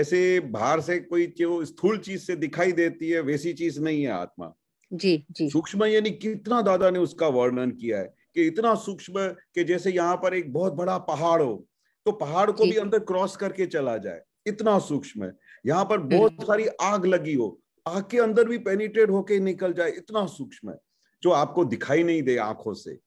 ऐसे बाहर से कोई जो स्थूल चीज़ से दिखाई देती है वैसी चीज़ नहीं है आत्मा। जी जी। सूक्ष्म यानी कितना दादा ने उसका वर्णन किया है कि इतना सूक्ष्म कि जैसे यहाँ पर एक बहुत बड़ा पहाड़ हो तो पहाड़ को भी अंदर क्रॉस करके चला जाए। इतना सूक्ष्म है। यहाँ पर बहुत सारी आग लगी हो आग के अंदर भी पेनिट्रेट होके निकल जाए इतना सूक्ष्म है जो आपको दिखाई नहीं दे आँखों से।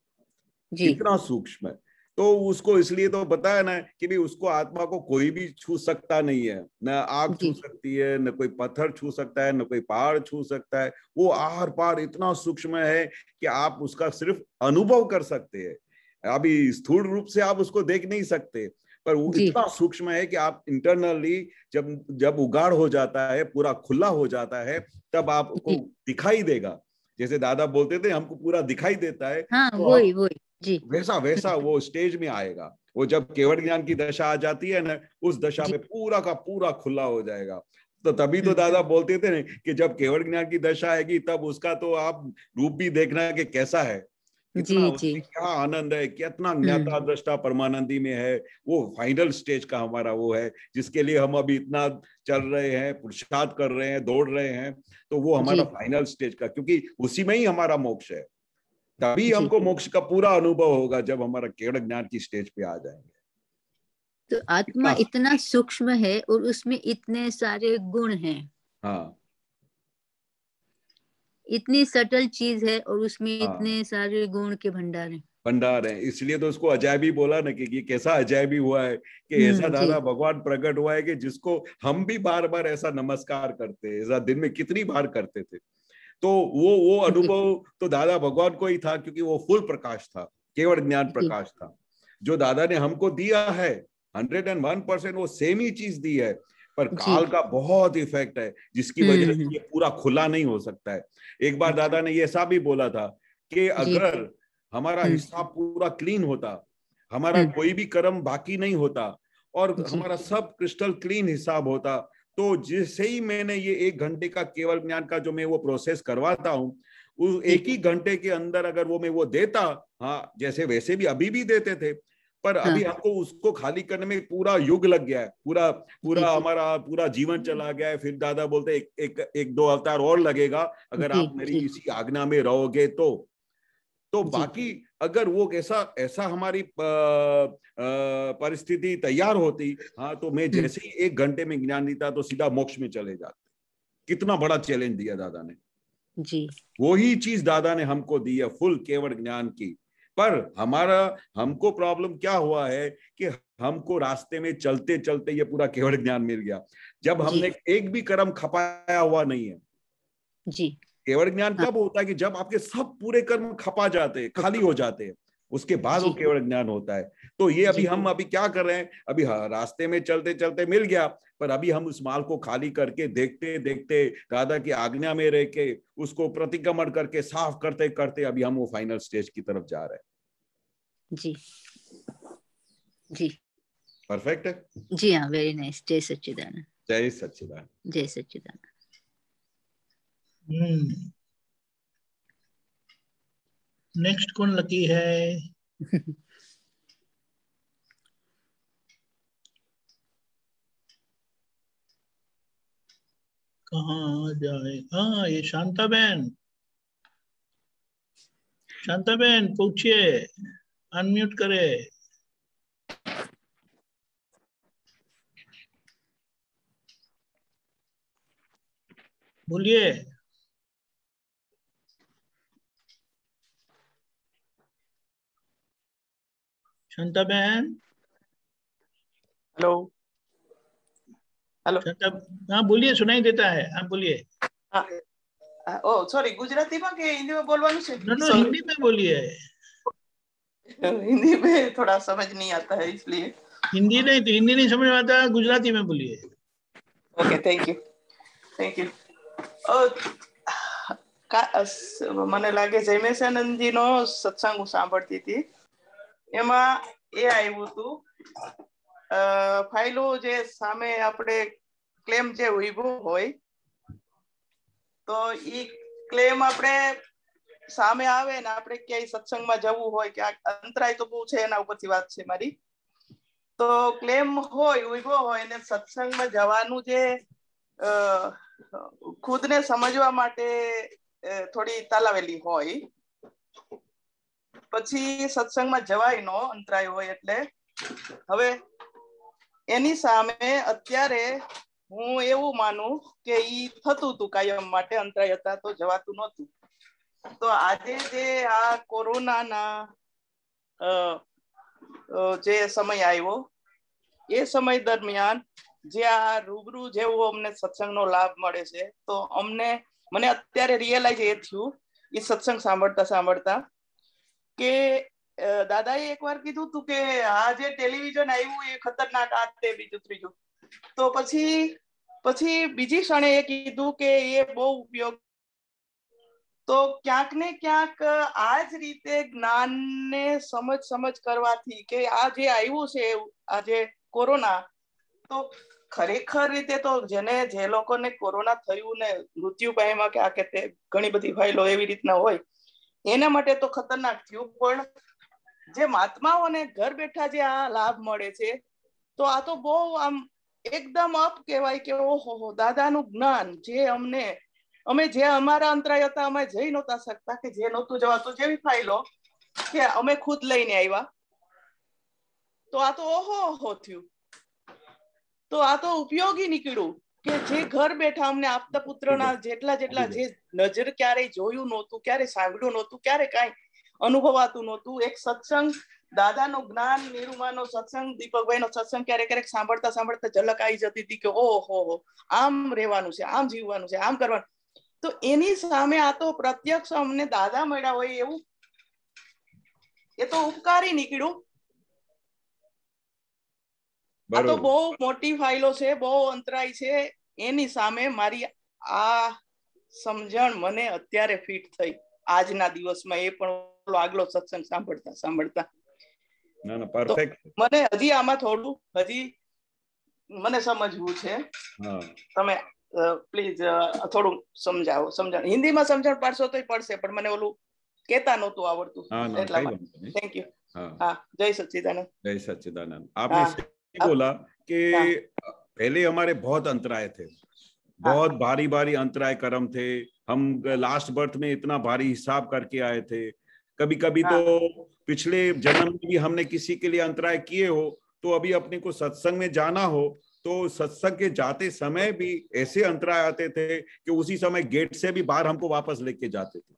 जी। इतना सूक्ष्म है। तो उसको इसलिए तो बताया ना कि भी उसको आत्मा को कोई भी छू सकता नहीं है। न आग छू सकती है न कोई पत्थर छू सकता है न कोई पहाड़ छू सकता है। वो आर पार इतना सूक्ष्म है कि आप उसका सिर्फ़ अनुभव कर सकते हैं। अभी स्थूल रूप से आप उसको देख नहीं सकते पर वो इतना सूक्ष्म है कि आप इंटरनली जब जब उगाड़ हो जाता है पूरा खुला हो जाता है तब आपको दिखाई देगा। जैसे दादा बोलते थे हमको पूरा दिखाई देता है हाँ तो वही वही। जी। वैसा वैसा वो स्टेज में आएगा। वो जब केवल ज्ञान की दशा आ जाती है ना उस दशा में पूरा का पूरा खुला हो जाएगा। तो तभी तो हम्म। दादा बोलते थे ना कि जब केवल ज्ञान की दशा आएगी तब उसका तो आप रूप भी देखना कि कैसा है। जी, जी। क्या आनंद है कितना ज्ञाता दृष्टा परमानंदी में है। वो फाइनल स्टेज का हमारा वो है जिसके लिए हम अभी इतना चल रहे हैं पुरुषार्थ कर रहे हैं दौड़ रहे हैं। तो वो हमारा फाइनल स्टेज का क्योंकि उसी में ही हमारा मोक्ष है। तभी हमको मोक्ष का पूरा अनुभव होगा जब हमारा केवल ज्ञान की स्टेज पे आ जाएँगे। तो आत्मा कितना- इतना सूक्ष्म है और उसमें इतने सारे गुण हैं। हाँ। इतनी सटल चीज़ है और उसमें हाँ। इतने सारे गुण के भंडार हैं। भंडार है। इसलिए तो उसको अजायबी बोला ना कि ये कैसा अजायबी हुआ है कि हम्म, ऐसा दादा भगवान प्रकट हुआ है कि जिसको हम भी बार बार ऐसा नमस्कार करते हैं। ऐसा दिन में कितनी बार करते थे। तो वो वो अनुभव तो दादा भगवान को ही था क्योंकि वो फुल प्रकाश था केवल ज्ञान प्रकाश था। जो दादा ने हमको दिया है हंड्रेड एंड वन परसेंट वो सेम ही चीज़ दी है पर काल का बहुत इफ़ेक्ट है जिसकी हम्म, वजह से हम्म। ये पूरा खुला नहीं हो सकता है। एक बार दादा ने ये ऐसा भी बोला था कि अगर हमारा हम्म। हिसाब पूरा क्लीन होता हमारा हम्म। कोई भी कर्म बाकी नहीं होता और हमारा सब क्रिस्टल क्लीन हिसाब होता तो जिससे ही मैंने ये एक घंटे का केवल ज्ञान का जो मैं वो प्रोसेस करवाता हूँ उस एक ही घंटे के अंदर अगर वो मैं वो देता हाँ जैसे वैसे भी अभी भी देते थे पर अभी हाँ। हमको उसको खाली करने में पूरा युग लग गया है पूरा पूरा। हमारा पूरा जीवन चला गया है फिर दादा बोलते एक एक एक दो अवतार और लगेगा अगर आप मेरी। इसी आज्ञा में रहोगे तो तो बाकी अगर वो ऐसा ऐसा हमारी परिस्थिति तैयार होती हाँ तो मैं हम्म। जैसे ही एक घंटे में ज्ञान देता तो सीधा मोक्ष में चले जाते। कितना बड़ा चैलेंज दिया दादा ने। जी। वही चीज़ दादा ने हमको दी है फुल केवल ज्ञान की। पर हमारा हमको प्रॉब्लम क्या हुआ है कि हमको रास्ते में चलते चलते ये पूरा केवल ज्ञान मिल गया। जब हमने एक भी कर्म खपाया हुआ नहीं है जी। केवल ज्ञान हाँ। कब होता है कि जब आपके सब पूरे कर्म खपा जाते हैं खाली हो जाते हैं उसके बाद वो केवल ज्ञान होता है। तो ये अभी हम अभी क्या कर रहे हैं अभी हाँ, रास्ते में चलते चलते मिल गया पर अभी हम उस माल को खाली करके देखते देखते दादा की आज्ञा में रह के उसको प्रतिक्रमण करके साफ़ करते करते अभी हम वो फाइनल स्टेज की तरफ़ जा रहे हैं। जी। जी। परफेक्ट है? जी हाँ वेरी नाइस जय सच्चिदानंद। जय सच्चिदानंद। जय सच्चिदानंद। नेक्स्ट कौन लकी है? कहा जाए? हाँ ये शांता बहन। शांता बहन, पूछिए। अनम्यूट करे। बोलिए। शांता बहन हेलो हेलो शांता हाँ बोलिए सुनाई देता है हाँ बोलिए હા, ઓ સોરી ગુજરાતીમાં કે હિન્દીમાં બોલવાનું છે नो नो Sorry. हिंदी में बोलिए हिंदी में थोड़ा समझ नहीं आता है इसलिए हिंदी नहीं तो हिंदी नहीं समझ में आता गुजराती में बोलिए okay thank you thank you મને લાગે જયમેશાનંદજીનો સત્સંગ હું સાંભળતી હતી એમાં એ આવ્યું હતું. ફાઇલો જે સામે આપણે ક્લેમ જે ઊભો હોય, તો ઈ ક્લેમ આપણે સામે આવે ને આપણે ક્યાંય સત્સંગમાં જવું હોય કે આ અંતરાય તો બહુ છે એના ઉપરથી વાત છે મારી. તો ક્લેમ હોય ઊભો હોય ને સત્સંગમાં જવાનું જે ખુદને સમજવા માટે થોડી તાલાવેલી હોય પછી સત્સંગમાં જવાય નો અંતરાય હોય એટલે હવે એની સામે અત્યારે હું એવું માનું કે ઈ થતું હતું કાયમ માટે અંતરાય હતા તો જવાતું નહોતું તો આજે જે આ કોરોનાના અ, અ, જે સમય આવ્યો એ સમય દરમિયાન જે આ રૂબરૂ જેવો અમને સત્સંગનો લાભ મળે છે તો અમને મને અત્યારે રિયલાઇઝ એ થયું એ સત્સંગ સાંભળતા સાંભળતા કે દાદાએ એકવાર કીધું તું કે, આ જે ટેલિવિઝન આવ્યું એ ખતરનાક, આ તે બીજું, ત્રીજું. તો પછી પછી બીજી ક્ષણે એ કીધું કે એ બહુ ઉપયોગ તો ક્યાંક ને ક્યાંક આ જ રીતે જ્ઞાનને સમજ સમજ કરવાથી કે આ જે આવ્યું છે, આ જે કોરોના, તો ખરેખર રીતે તો જેને, જે લોકોને કોરોના થયું ને મૃત્યુ પામ્યા કે આ કે તે ઘણી બધી ફાઇલો એવી રીતના હોય એના માટે તો ખતરનાક થયું. પણ જે મહાત્માઓને ઘર બેઠા જે આ લાભ મળે છે, તો આ તો બહુ આમ એકદમ અપ કહેવાય કે ઓહો દાદાનું જ્ઞાન જે અમને, અમે જે અમારા અંતરાય હતા, અમે જઈ નહોતા શકતા કે જે નહોતું જવાતું જેવી ફાઇલો કે અમે ખુદ લઈને આવ્યા. તો આ તો ઓહો ઓહો થયું. તો આ તો ઉપયોગી નીકળ્યું કે જે ઘર બેઠા અમને આપતા પુત્રના જેટલા જેટલા જે નજર ક્યારેય જોયું નહોતું ક્યારે સાંભળ્યું નહોતું ક્યારે કાંઈ અનુભવાતું નહોતું. એક સત્સંગ દાદાનો જ્ઞાન નિરૂમાનો સત્સંગ દીપકભાઈનો સત્સંગ ક્યારેક ક્યારેક સાંભળતા સાંભળતા ઝલક આવી જતી હતી કે ઓહો હો આમ રહેવાનું છે આમ જીવવાનું છે આમ કરવાનું. તો એની સામે આ તો પ્રત્યક્ષ અમને દાદા મળ્યા હોય એવું એ તો ઉપકારી નીકળ્યું. આ તો બહુ મોટી ફાઇલો છે બહુ અંતરાય છે. એની સામે મારી આ સમજણ મને અત્યારે ફિટ થઈ. આજના દિવસમાં એ પણ આગલો સત્સંગ સાંભળતા સાંભળતા. મને હજી આમાં થોડું હજી મને સમજવું છે. તમે પ્લીઝ થોડું સમજાવો સમજણ હિન્દીમાં સમજણ પાડશો તોય પડશે પણ મને ઓલું કેતા નતું આવડતું. એટલા થેન્ક યુ હા. જય સચ્ચિદાનંદ જય સચ્ચિદાનંદ આપને બોલા કે पहले અમારે बहुत અંતરાય થે बहुत भारी भारी अंतराय कर्म थे। हम लास्ट बर्थ में इतना भारी हिसाब करके आए थे। कभी कभी तो पिछले जन्म में भी हमने किसी के लिए अंतराय किए हो तो अभी अपने को सत्संग में जाना हो तो सत्संग के जाते समय भी ऐसे अंतराय आते थे कि उसी समय गेट से भी बाहर हमको वापस लेके जाते थे।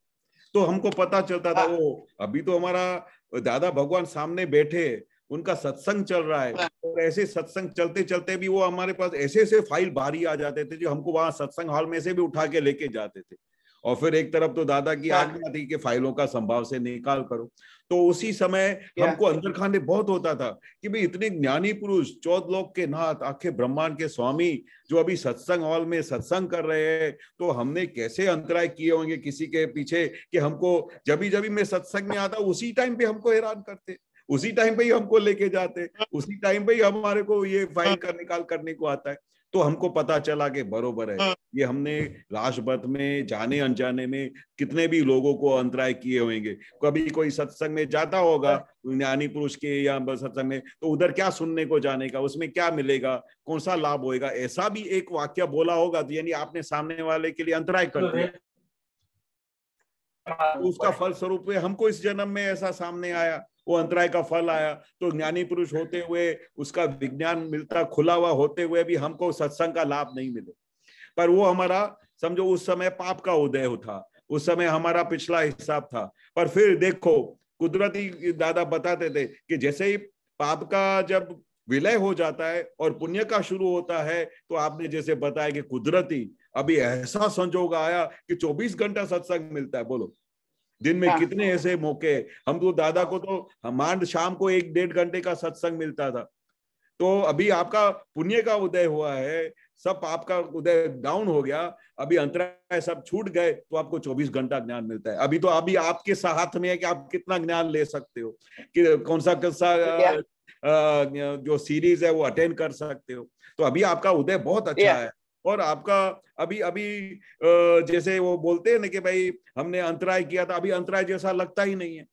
तो हमको पता चलता था वो अभी तो हमारा दादा भगवान सामने बैठे उनका सत्संग चल रहा है। और ऐसे सत्संग चलते चलते भी वो हमारे पास ऐसे ऐसे फ़ाइल भारी आ जाते थे जो हमको वहाँ सत्संग हॉल में से भी उठा के लेके जाते थे। और फिर एक तरफ़ तो दादा की आज्ञा थी कि फाइलों का संभाव से निकाल करो। तो उसी समय हमको अंदर खाने बहुत होता था कि भाई इतने ज्ञानी पुरुष चौथ लोक के नाथ आखे ब्रह्मांड के स्वामी जो अभी सत्संग हॉल में सत्संग कर रहे हैं तो हमने कैसे अंतराय किए होंगे किसी के पीछे कि हमको जब भी जब मैं सत्संग में आता उसी टाइम पे हमको हैरान करते। उसी टाइम पे ही हमको लेके जाते उसी टाइम पे ही हमारे को ये फ़ाइल कर निकाल करने को आता है। तो हमको पता चला कि बरोबर है। हाँ। ये हमने राजपथ में जाने अनजाने में कितने भी लोगों को अंतराय किए होंगे। कभी कोई सत्संग में जाता होगा हाँ। ज्ञानी पुरुष के या सत्संग में तो उधर क्या सुनने को जाने का उसमें क्या मिलेगा कौन सा लाभ होएगा? ऐसा भी एक वाक्य बोला होगा तो यानी आपने सामने वाले के लिए अंतराय कर दिया। तो उसका फल स्वरूप हमको इस जन्म में ऐसा सामने आया। वो अंतराय का फल आया। तो ज्ञानी पुरुष होते हुए उसका विज्ञान मिलता, खुला हुआ होते हुए भी हमको सत्संग का लाभ नहीं मिले। पर वो हमारा, समझो उस समय पाप का उदय था, उस समय हमारा पिछला हिसाब था। पर फिर देखो, कुदरती दादा बताते थे कि जैसे ही पाप का जब विलय हो जाता है और पुण्य का शुरू होता है तो आपने जैसे बताया कि कुदरती, अभी ऐसा संजोग आया कि 24 घंटा सत्संग मिलता है। बोलो। दिन में हाँ। कितने ऐसे मौके हम तो दादा को तो हमार शाम को एक डेढ़ घंटे का सत्संग मिलता था। तो अभी आपका पुण्य का उदय हुआ है सब आपका उदय डाउन हो गया अभी अंतराय सब छूट गए तो आपको 24 घंटा ज्ञान मिलता है। अभी तो अभी आपके साथ में है कि आप कितना ज्ञान ले सकते हो कि कौन सा कौन सा जो सीरीज़ है वो अटेंड कर सकते हो। तो अभी आपका उदय बहुत अच्छा है। और आपका अभी अभी जैसे वो बोलते हैं ना कि भाई हमने अंतराय किया था अभी अंतराय जैसा लगता ही नहीं है।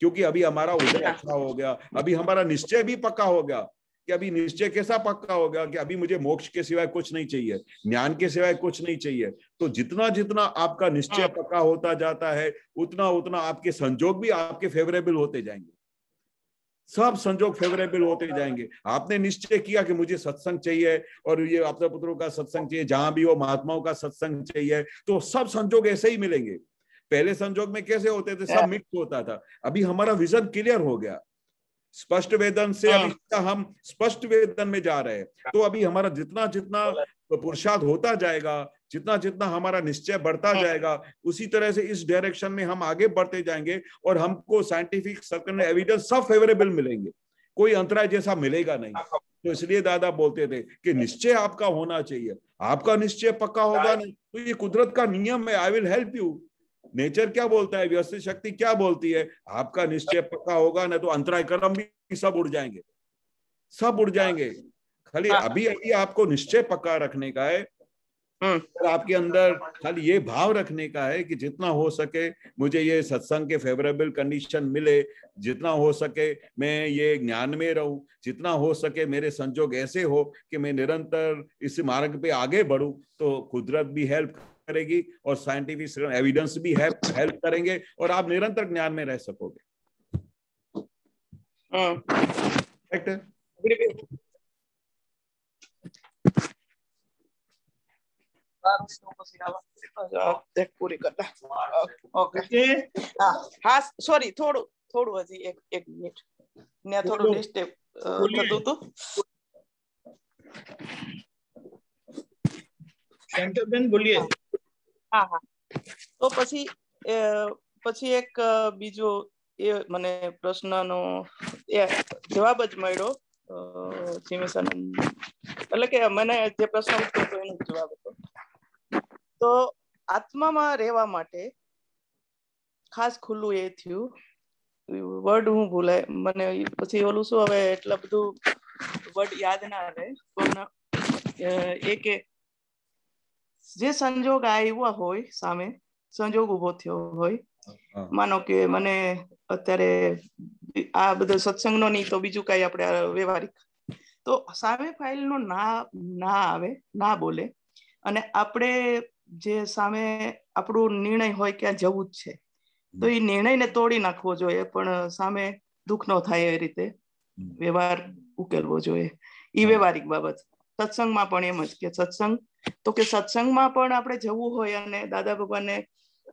क्योंकि अभी हमारा उदय अच्छा हो गया अभी हमारा निश्चय भी पक्का हो गया कि अभी निश्चय कैसा पक्का हो गया कि अभी मुझे मोक्ष के सिवाय कुछ नहीं चाहिए ज्ञान के सिवाय कुछ नहीं चाहिए। तो जितना जितना आपका निश्चय हाँ। पक्का होता जाता है उतना उतना आपके संजोग भी आपके फेवरेबल होते जाएँगे। सब संजोग फेवरेबल होते जाएँगे। आपने निश्चय किया कि मुझे सत्संग चाहिए और ये अपने पुत्रों का सत्संग चाहिए जहाँ भी हो महात्माओं का सत्संग चाहिए तो सब संजोग ऐसे ही मिलेंगे। पहले संजोग में कैसे होते थे? सब मिक्स होता था। अभी हमारा विजन क्लियर हो गया। स्पष्ट वेदन से अभी। हम स्पष्ट वेदन में जा रहे हैं। तो अभी हमारा जितना जितना पुरुषार्थ होता जाएगा जितना जितना हमारा निश्चय बढ़ता हाँ। जाएगा उसी तरह से इस डायरेक्शन में हम आगे बढ़ते जाएँगे और हमको साइंटिफिक सर्कल एविडेंस सब फेवरेबल मिलेंगे। कोई अंतराय जैसा मिलेगा नहीं। तो इसलिए दादा बोलते थे कि निश्चय आपका होना चाहिए। आपका निश्चय पक्का होगा नहीं तो ये कुदरत का नियम है I will help you nature क्या बोलता है व्यवस्थित शक्ति क्या बोलती है? आपका निश्चय पक्का होगा ना तो अंतराय कर्म भी सब उड़ जाएँगे। सब उड़ जाएँगे। खाली हाँ। अभी अभी आपको निश्चय पक्का रखने का है हम्म। आपके अंदर खाली ये भाव रखने का है कि जितना हो सके मुझे ये सत्संग के फेवरेबल कंडीशन मिले जितना हो सके मैं ये ज्ञान में रहूँ जितना हो सके मेरे संजोग ऐसे हो कि मैं निरंतर इस मार्ग पे आगे बढ़ूं तो कुदरत भी हेल्प करेगी और साइंटिफिक एविडेंस भी हेल्प हेल्प करेंगे और आप निरंतर ज्ञान में रह सकोगे। પૂરી કરતા ઓકે હા હા સોરી થોડું થોડું હજી એક એક મિનિટ ને થોડું ડિસ્ટેપ થતું હતું શંકરબેન બોલીએ હા હા તો પછી પછી એક બીજો એ મને પ્રશ્નનો એ જવાબ જ મળ્યો ચિમેશાનંદ એટલે કે મને જે પ્રશ્ન હતો એનો જવાબ હતો તો આત્મામાં રહેવા માટે ખાસ ખુલ્લું એ થયું વર્ડ હું ભૂલાય મને પછી ઓલું શું હવે એટલા બધું વર્ડ યાદ ના રહે પણ એ કે જે સંજોગ આવ્યા હોય સામે સંજોગ ઉભો થયો હોય માનો કે મને અત્યારે આ બધો સત્સંગનો નહીં તો બીજું કઈ આપણે વ્યવહારિક તો સામે ફાઇલ નો ના ના આવે ના બોલે અને આપણે જે સામે આપણું નિર્ણય હોય કે જવું જ છે. તો એ નિર્ણયને તોડી નાખવો જોઈએ પણ સામે દુઃખ ન થાય એ રીતે વ્યવહાર ઉકેલવો જોઈએ. એ વ્યવહારિક બાબત. સત્સંગમાં પણ એમ જ કે સત્સંગ તો કે સત્સંગમાં પણ આપણે જવું હોય અને દાદા ભગવાનને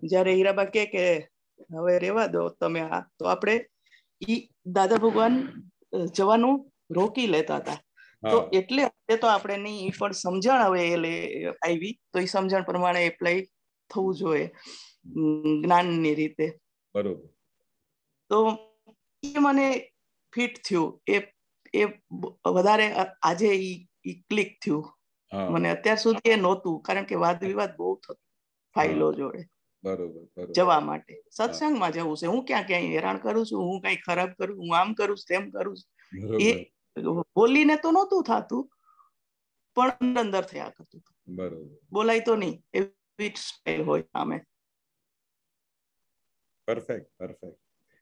જ્યારે હીરાબા કે કે હવે રેવા દો તમે આ તો આપણે ઈ દાદા ભગવાન જવાનું રોકી લેતા હતા. તો એટલે તો આપણે નહીં પણ સમજણ હવે એ આવી. તો એ સમજણ પ્રમાણે એપ્લાય થવું જોઈએ જ્ઞાનની રીતે. બરોબર. તો એ મને ફિટ થયું. એ એ વધારે આજે ઈ ક્લિક થયું. મને અત્યાર સુધી એ નહોતું કારણ કે વાદ વિવાદ બહુ થતો ફાઇલો જોડે. બરોબર જવા માટે. સત્સંગમાં જવું છે. હું ક્યાં ક્યાંય હેરાન કરું છું? હું કઈ ખરાબ કરું? હું આમ કરું તેમ કરું એ બોલીને તો નહોતું થતું પણ અંદર થયા કરતું બરોબર બોલાય તો નહીં એવી સ્ટાઇલ હોય સામે परफेक्ट परफेक्ट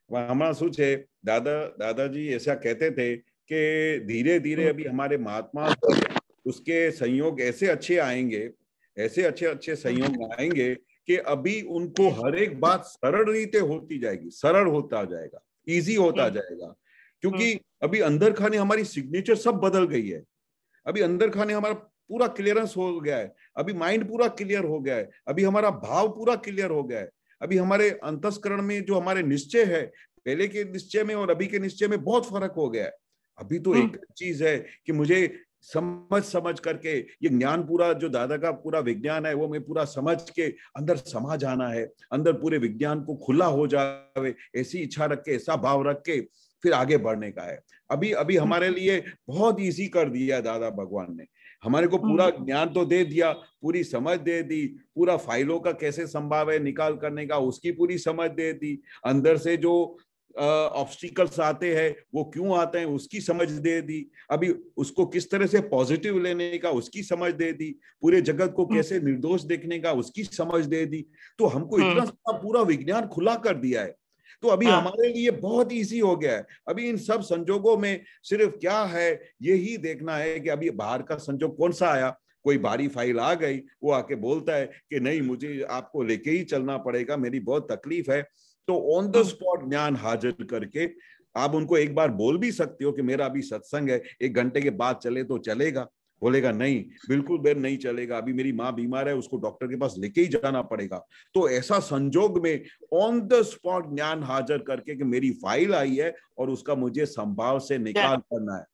हमारा सोच है दादा दादाजी ऐसा कहते थे कि धीरे धीरे अभी हमारे महात्मा उसके संयोग ऐसे अच्छे आएंगे ऐसे अच्छे अच्छे संयोग आएंगे कि अभी उनको हर एक बात सरल रीते होती जाएगी सरल होता जाएगा इजी होता जाएगा क्योंकि अभी अंदर खाने हमारी सिग्नेचर सब बदल गई है। अभी अंदर खाने हमारा पूरा क्लियरेंस हो गया है। अभी माइंड पूरा क्लियर हो गया है। अभी हमारा भाव पूरा क्लियर हो गया है। अभी हमारे अंतस्करण में जो हमारे निश्चय है पहले के निश्चय में और अभी के निश्चय में बहुत फ़र्क हो गया है। अभी तो एक चीज़ है कि मुझे समझ समझ करके ये ज्ञान पूरा जो दादा का पूरा विज्ञान है वो मैं पूरा समझ के अंदर समा जाना है। अंदर पूरे विज्ञान को खुला हो जावे ऐसी इच्छा रख के ऐसा भाव रख के फिर आगे बढ़ने का है। अभी अभी हमारे लिए बहुत इजी कर दिया दादा भगवान ने। हमारे को पूरा ज्ञान तो दे दिया पूरी समझ दे दी पूरा फाइलों का कैसे संभाव है निकाल करने का उसकी पूरी समझ दे दी। अंदर से जो ऑब्स्टिकल्स आते हैं वो क्यों आते हैं उसकी समझ दे दी। अभी उसको किस तरह से पॉजिटिव लेने का उसकी समझ दे दी। पूरे जगत को कैसे निर्दोष देखने का उसकी समझ दे दी। तो हमको इतना सारा पूरा विज्ञान खुला कर दिया है। तो अभी हाँ। हमारे लिए बहुत इजी हो गया है। अभी इन सब संजोगों में सिर्फ़ क्या है यही देखना है कि अभी बाहर का संजोग कौन सा आया? कोई भारी फ़ाइल आ गई वो आके बोलता है कि नहीं मुझे आपको लेके ही चलना पड़ेगा मेरी बहुत तकलीफ़ है। तो ऑन द स्पॉट ज्ञान हाजिर करके आप उनको एक बार बोल भी सकते हो कि मेरा अभी सत्संग है एक घंटे के बाद चले तो चलेगा। बोलेगा नहीं बिल्कुल बेर नहीं चलेगा अभी मेरी माँ बीमार है उसको डॉक्टर के पास लेके ही जाना पड़ेगा। तो ऐसा संजोग में ऑन द स्पॉट ज्ञान हाजिर करके कि मेरी फ़ाइल आई है और उसका मुझे संभाव से निकाल करना है।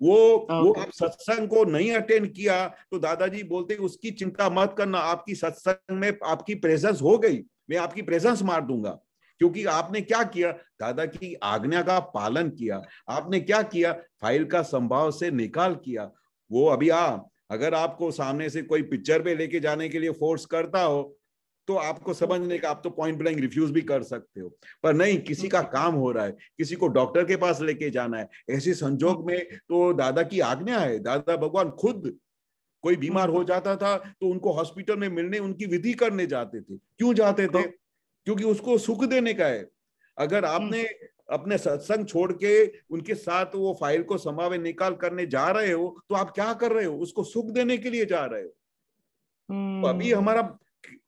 वो okay. वो आप सत्संग को नहीं अटेंड किया तो दादाजी बोलते उसकी चिंता मत करना आपकी सत्संग में आपकी प्रेजेंस हो गई मैं आपकी प्रेजेंस मार दूँगा। क्योंकि आपने क्या किया? दादा की आज्ञा का पालन किया। आपने क्या किया? फ़ाइल का संभाव से निकाल किया। वो अभी आ अगर आपको सामने से कोई पिक्चर पे लेके जाने के लिए फोर्स करता हो तो आपको समझने का आप तो पॉइंट ब्लैंक रिफ्यूज भी कर सकते हो। पर नहीं किसी का काम हो रहा है किसी को डॉक्टर के पास लेके जाना है ऐसे संजोग में तो दादा की आज्ञा है। दादा भगवान खुद कोई बीमार हो जाता था तो उनको हॉस्पिटल में मिलने उनकी विधि करने जाते थे। क्यों जाते थे? क्योंकि उसको सुख देने का है। अगर आपने अपने सत्संग छोड़ के उनके साथ वो फ़ाइल को समावे निकाल करने जा रहे हो तो आप क्या कर रहे हो? उसको सुख देने के लिए जा रहे हो। तो अभी हमारा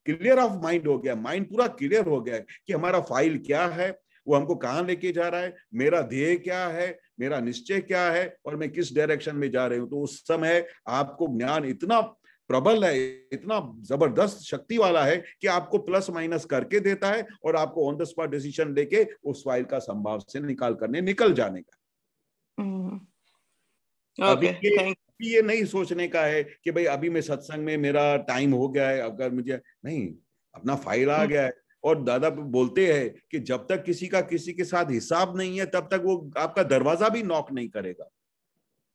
क्लियर ऑफ़ माइंड हो गया माइंड पूरा क्लियर हो गया कि हमारा फ़ाइल क्या है वो हमको कहाँ लेके जा रहा है मेरा ध्येय क्या है मेरा निश्चय क्या है और मैं किस डायरेक्शन में जा रही हूँ? तो उस समय आपको ज्ञान इतना प्रबल है इतना ज़बरदस्त शक्ति वाला है कि आपको प्लस माइनस करके देता है और आपको ऑन द स्पॉट डिसीज़न लेके उस फ़ाइल का संभाव से निकाल करने निकल जाने का। अभी ये, ये नहीं सोचने का है कि भाई अभी मैं सत्संग में मेरा टाइम हो गया है अगर मुझे नहीं अपना फ़ाइल आ गया है और दादा बोलते हैं कि जब तक किसी का किसी के साथ हिसाब नहीं है तब तक वो आपका दरवाज़ा भी नॉक नहीं करेगा।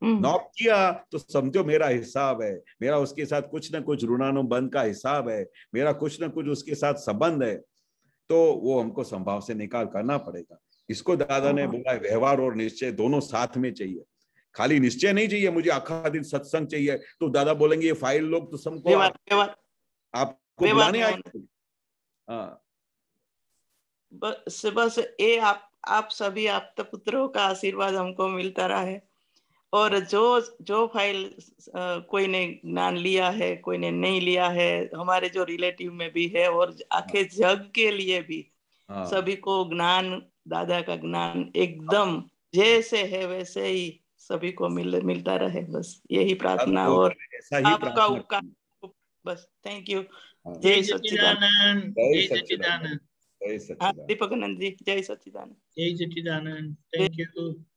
नॉक किया तो समझो मेरा हिसाब है। मेरा उसके साथ कुछ ना कुछ ऋणानुबंध का हिसाब है। मेरा कुछ ना कुछ उसके साथ संबंध है। तो वो हमको संभाव से निकाल करना पड़ेगा। इसको दादा ने बोला व्यवहार और निश्चय दोनों साथ में चाहिए। खाली निश्चय नहीं चाहिए मुझे आखा दिन सत्संग चाहिए। तो दादा बोलेंगे ये फ़ाइल लोग तो सबको आपको बुलाने आएँगे हाँ। बस बस ये आप आप सभी आप पुत्रों का आशीर्वाद हमको मिलता रहा। है और जो जो फ़ाइल कोई ने ज्ञान लिया है कोई ने नहीं लिया है हमारे जो रिलेटिव में भी है और आखे जग के लिए भी हाँ। सभी को ज्ञान दादा का ज्ञान एकदम जैसे है वैसे ही सभी को मिल मिलता रहे बस यही प्रार्थना और आपका उपकार बस थैंक यू हाँ, जय जय सच्चिदानंद। जय सच्चिदानंद। सच्चिदानंद। जय हाँ सच्चिदानंद। दीपक आनंद जी जय सच्चिदानंद। जय सच्चिदानंद। थैंक यू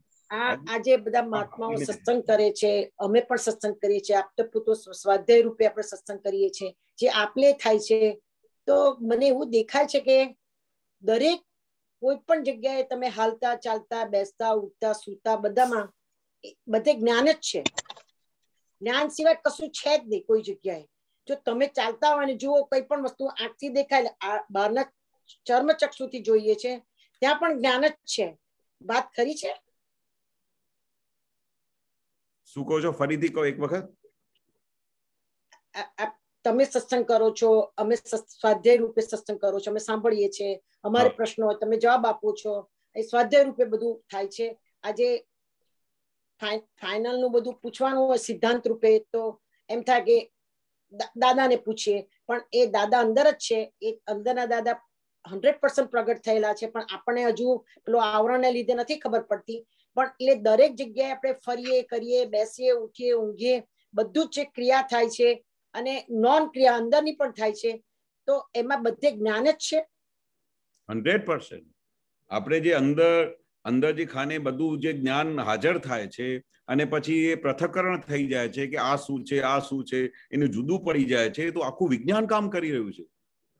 આ આજે બધા મહાત્માઓ સત્સંગ કરે છે અમે પણ સત્સંગ કરીએ છીએ આપતો પૂતો સ્વાધ્યાય રૂપે આપણે સત્સંગ કરીએ છીએ જે આપલે થાય છે. તો મને એવું દેખાય છે કે દરેક કોઈ પણ જગ્યાએ તમે હાલતા ચાલતા બેસતા ઉઠતા સૂતા બધામાં બધે જ્ઞાન જ છે. જ્ઞાન સિવાય કશું છે જ નહીં કોઈ જગ્યાએ. જો તમે ચાલતા હોય ને જુઓ કોઈ પણ વસ્તુ આંખથી દેખાય આ બહારના ચર્મચક્ષુથી જોઈએ છે ત્યાં પણ જ્ઞાન જ છે. વાત ખરી છે? શું કહો છો? ફરીથી કહો એક વખત. તમે સત્સંગ કરો છો અમે સ્વાધ્યાય રૂપે સત્સંગ કરો છો અમે સાંભળીએ છીએ અમારે પ્રશ્નો હોય તમે જવાબ આપો છો. એ સ્વાધ્યાય રૂપે બધું થાય છે. આજે ફાઇનલનું બધું પૂછવાનું હોય સિદ્ધાંત રૂપે તો એમ થાય કે દાદાને પૂછીએ. પણ એ દાદા અંદર જ છે. એ અંદરના દાદા હંડ્રેડ પર્સન્ટ પ્રગટ થયેલા છે. પણ આપણને હજુ પેલો આવરણને લીધે નથી ખબર પડતી. પણ એટલે દરેક જગ્યાએ આપણે ફરીએ કરીએ બેસીએ ઉઠીએ ઊંઘીએ બધું જ છે ક્રિયા થાય છે અને નોન ક્રિયા અંદરની પણ થાય છે તો એમાં બધે જ્ઞાન જ છે 100% આપણે જે અંદર અંદર જે ખાને બધું જે જ્ઞાન હાજર થાય છે અને પછી એ પૃથકરણ થઈ જાય છે કે આ શું છે આ શું છે એનું જુદું પડી જાય છે તો આખું વિજ્ઞાન કામ કરી રહ્યું છે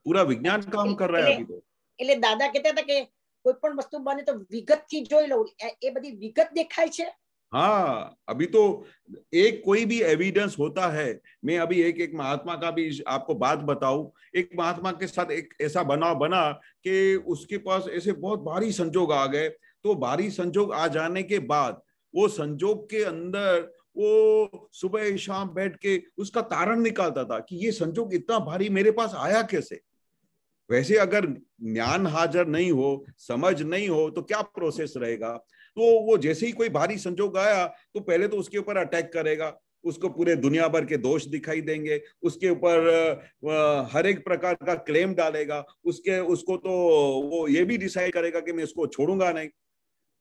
પૂરા વિજ્ઞાન કામ કરી રહ્યા છે એટલે દાદા કહેતા હતા કે કોઈ પણ વસ્તુ બને તો વિગત થી જોઈ લઉં એ- એ બધી વિગત દેખાય છે हाँ अभी तो एक कोई भी एविडेंस होता है मैं अभी एक एक महात्मा का भी आपको बात बताऊं एक महात्मा के साथ एक ऐसा बना बना कि उसके पास ऐसे बहुत भारी संजोग आ गए तो भारी संजोग आ जाने के बाद वो संजोग के अंदर वो सुबह शाम बैठ के उसका तारण निकालता था कि ये संजोग इतना भारी मेरे पास आया कैसे वैसे अगर ज्ञान हाजिर नहीं हो, समझ नहीं हो तो क्या प्रोसेस रहेगा? तो वो जैसे ही कोई भारी संजोग आया तो पहले तो उसके ऊपर अटैक करेगा। उसको पूरे दुनिया भर के दोष दिखाई देंगे। उसके ऊपर हर एक प्रकार का क्लेम डालेगा। उसके, उसको तो वो ये भी डिसाइड करेगा कि मैं इसको छोड़ूँगा नहीं।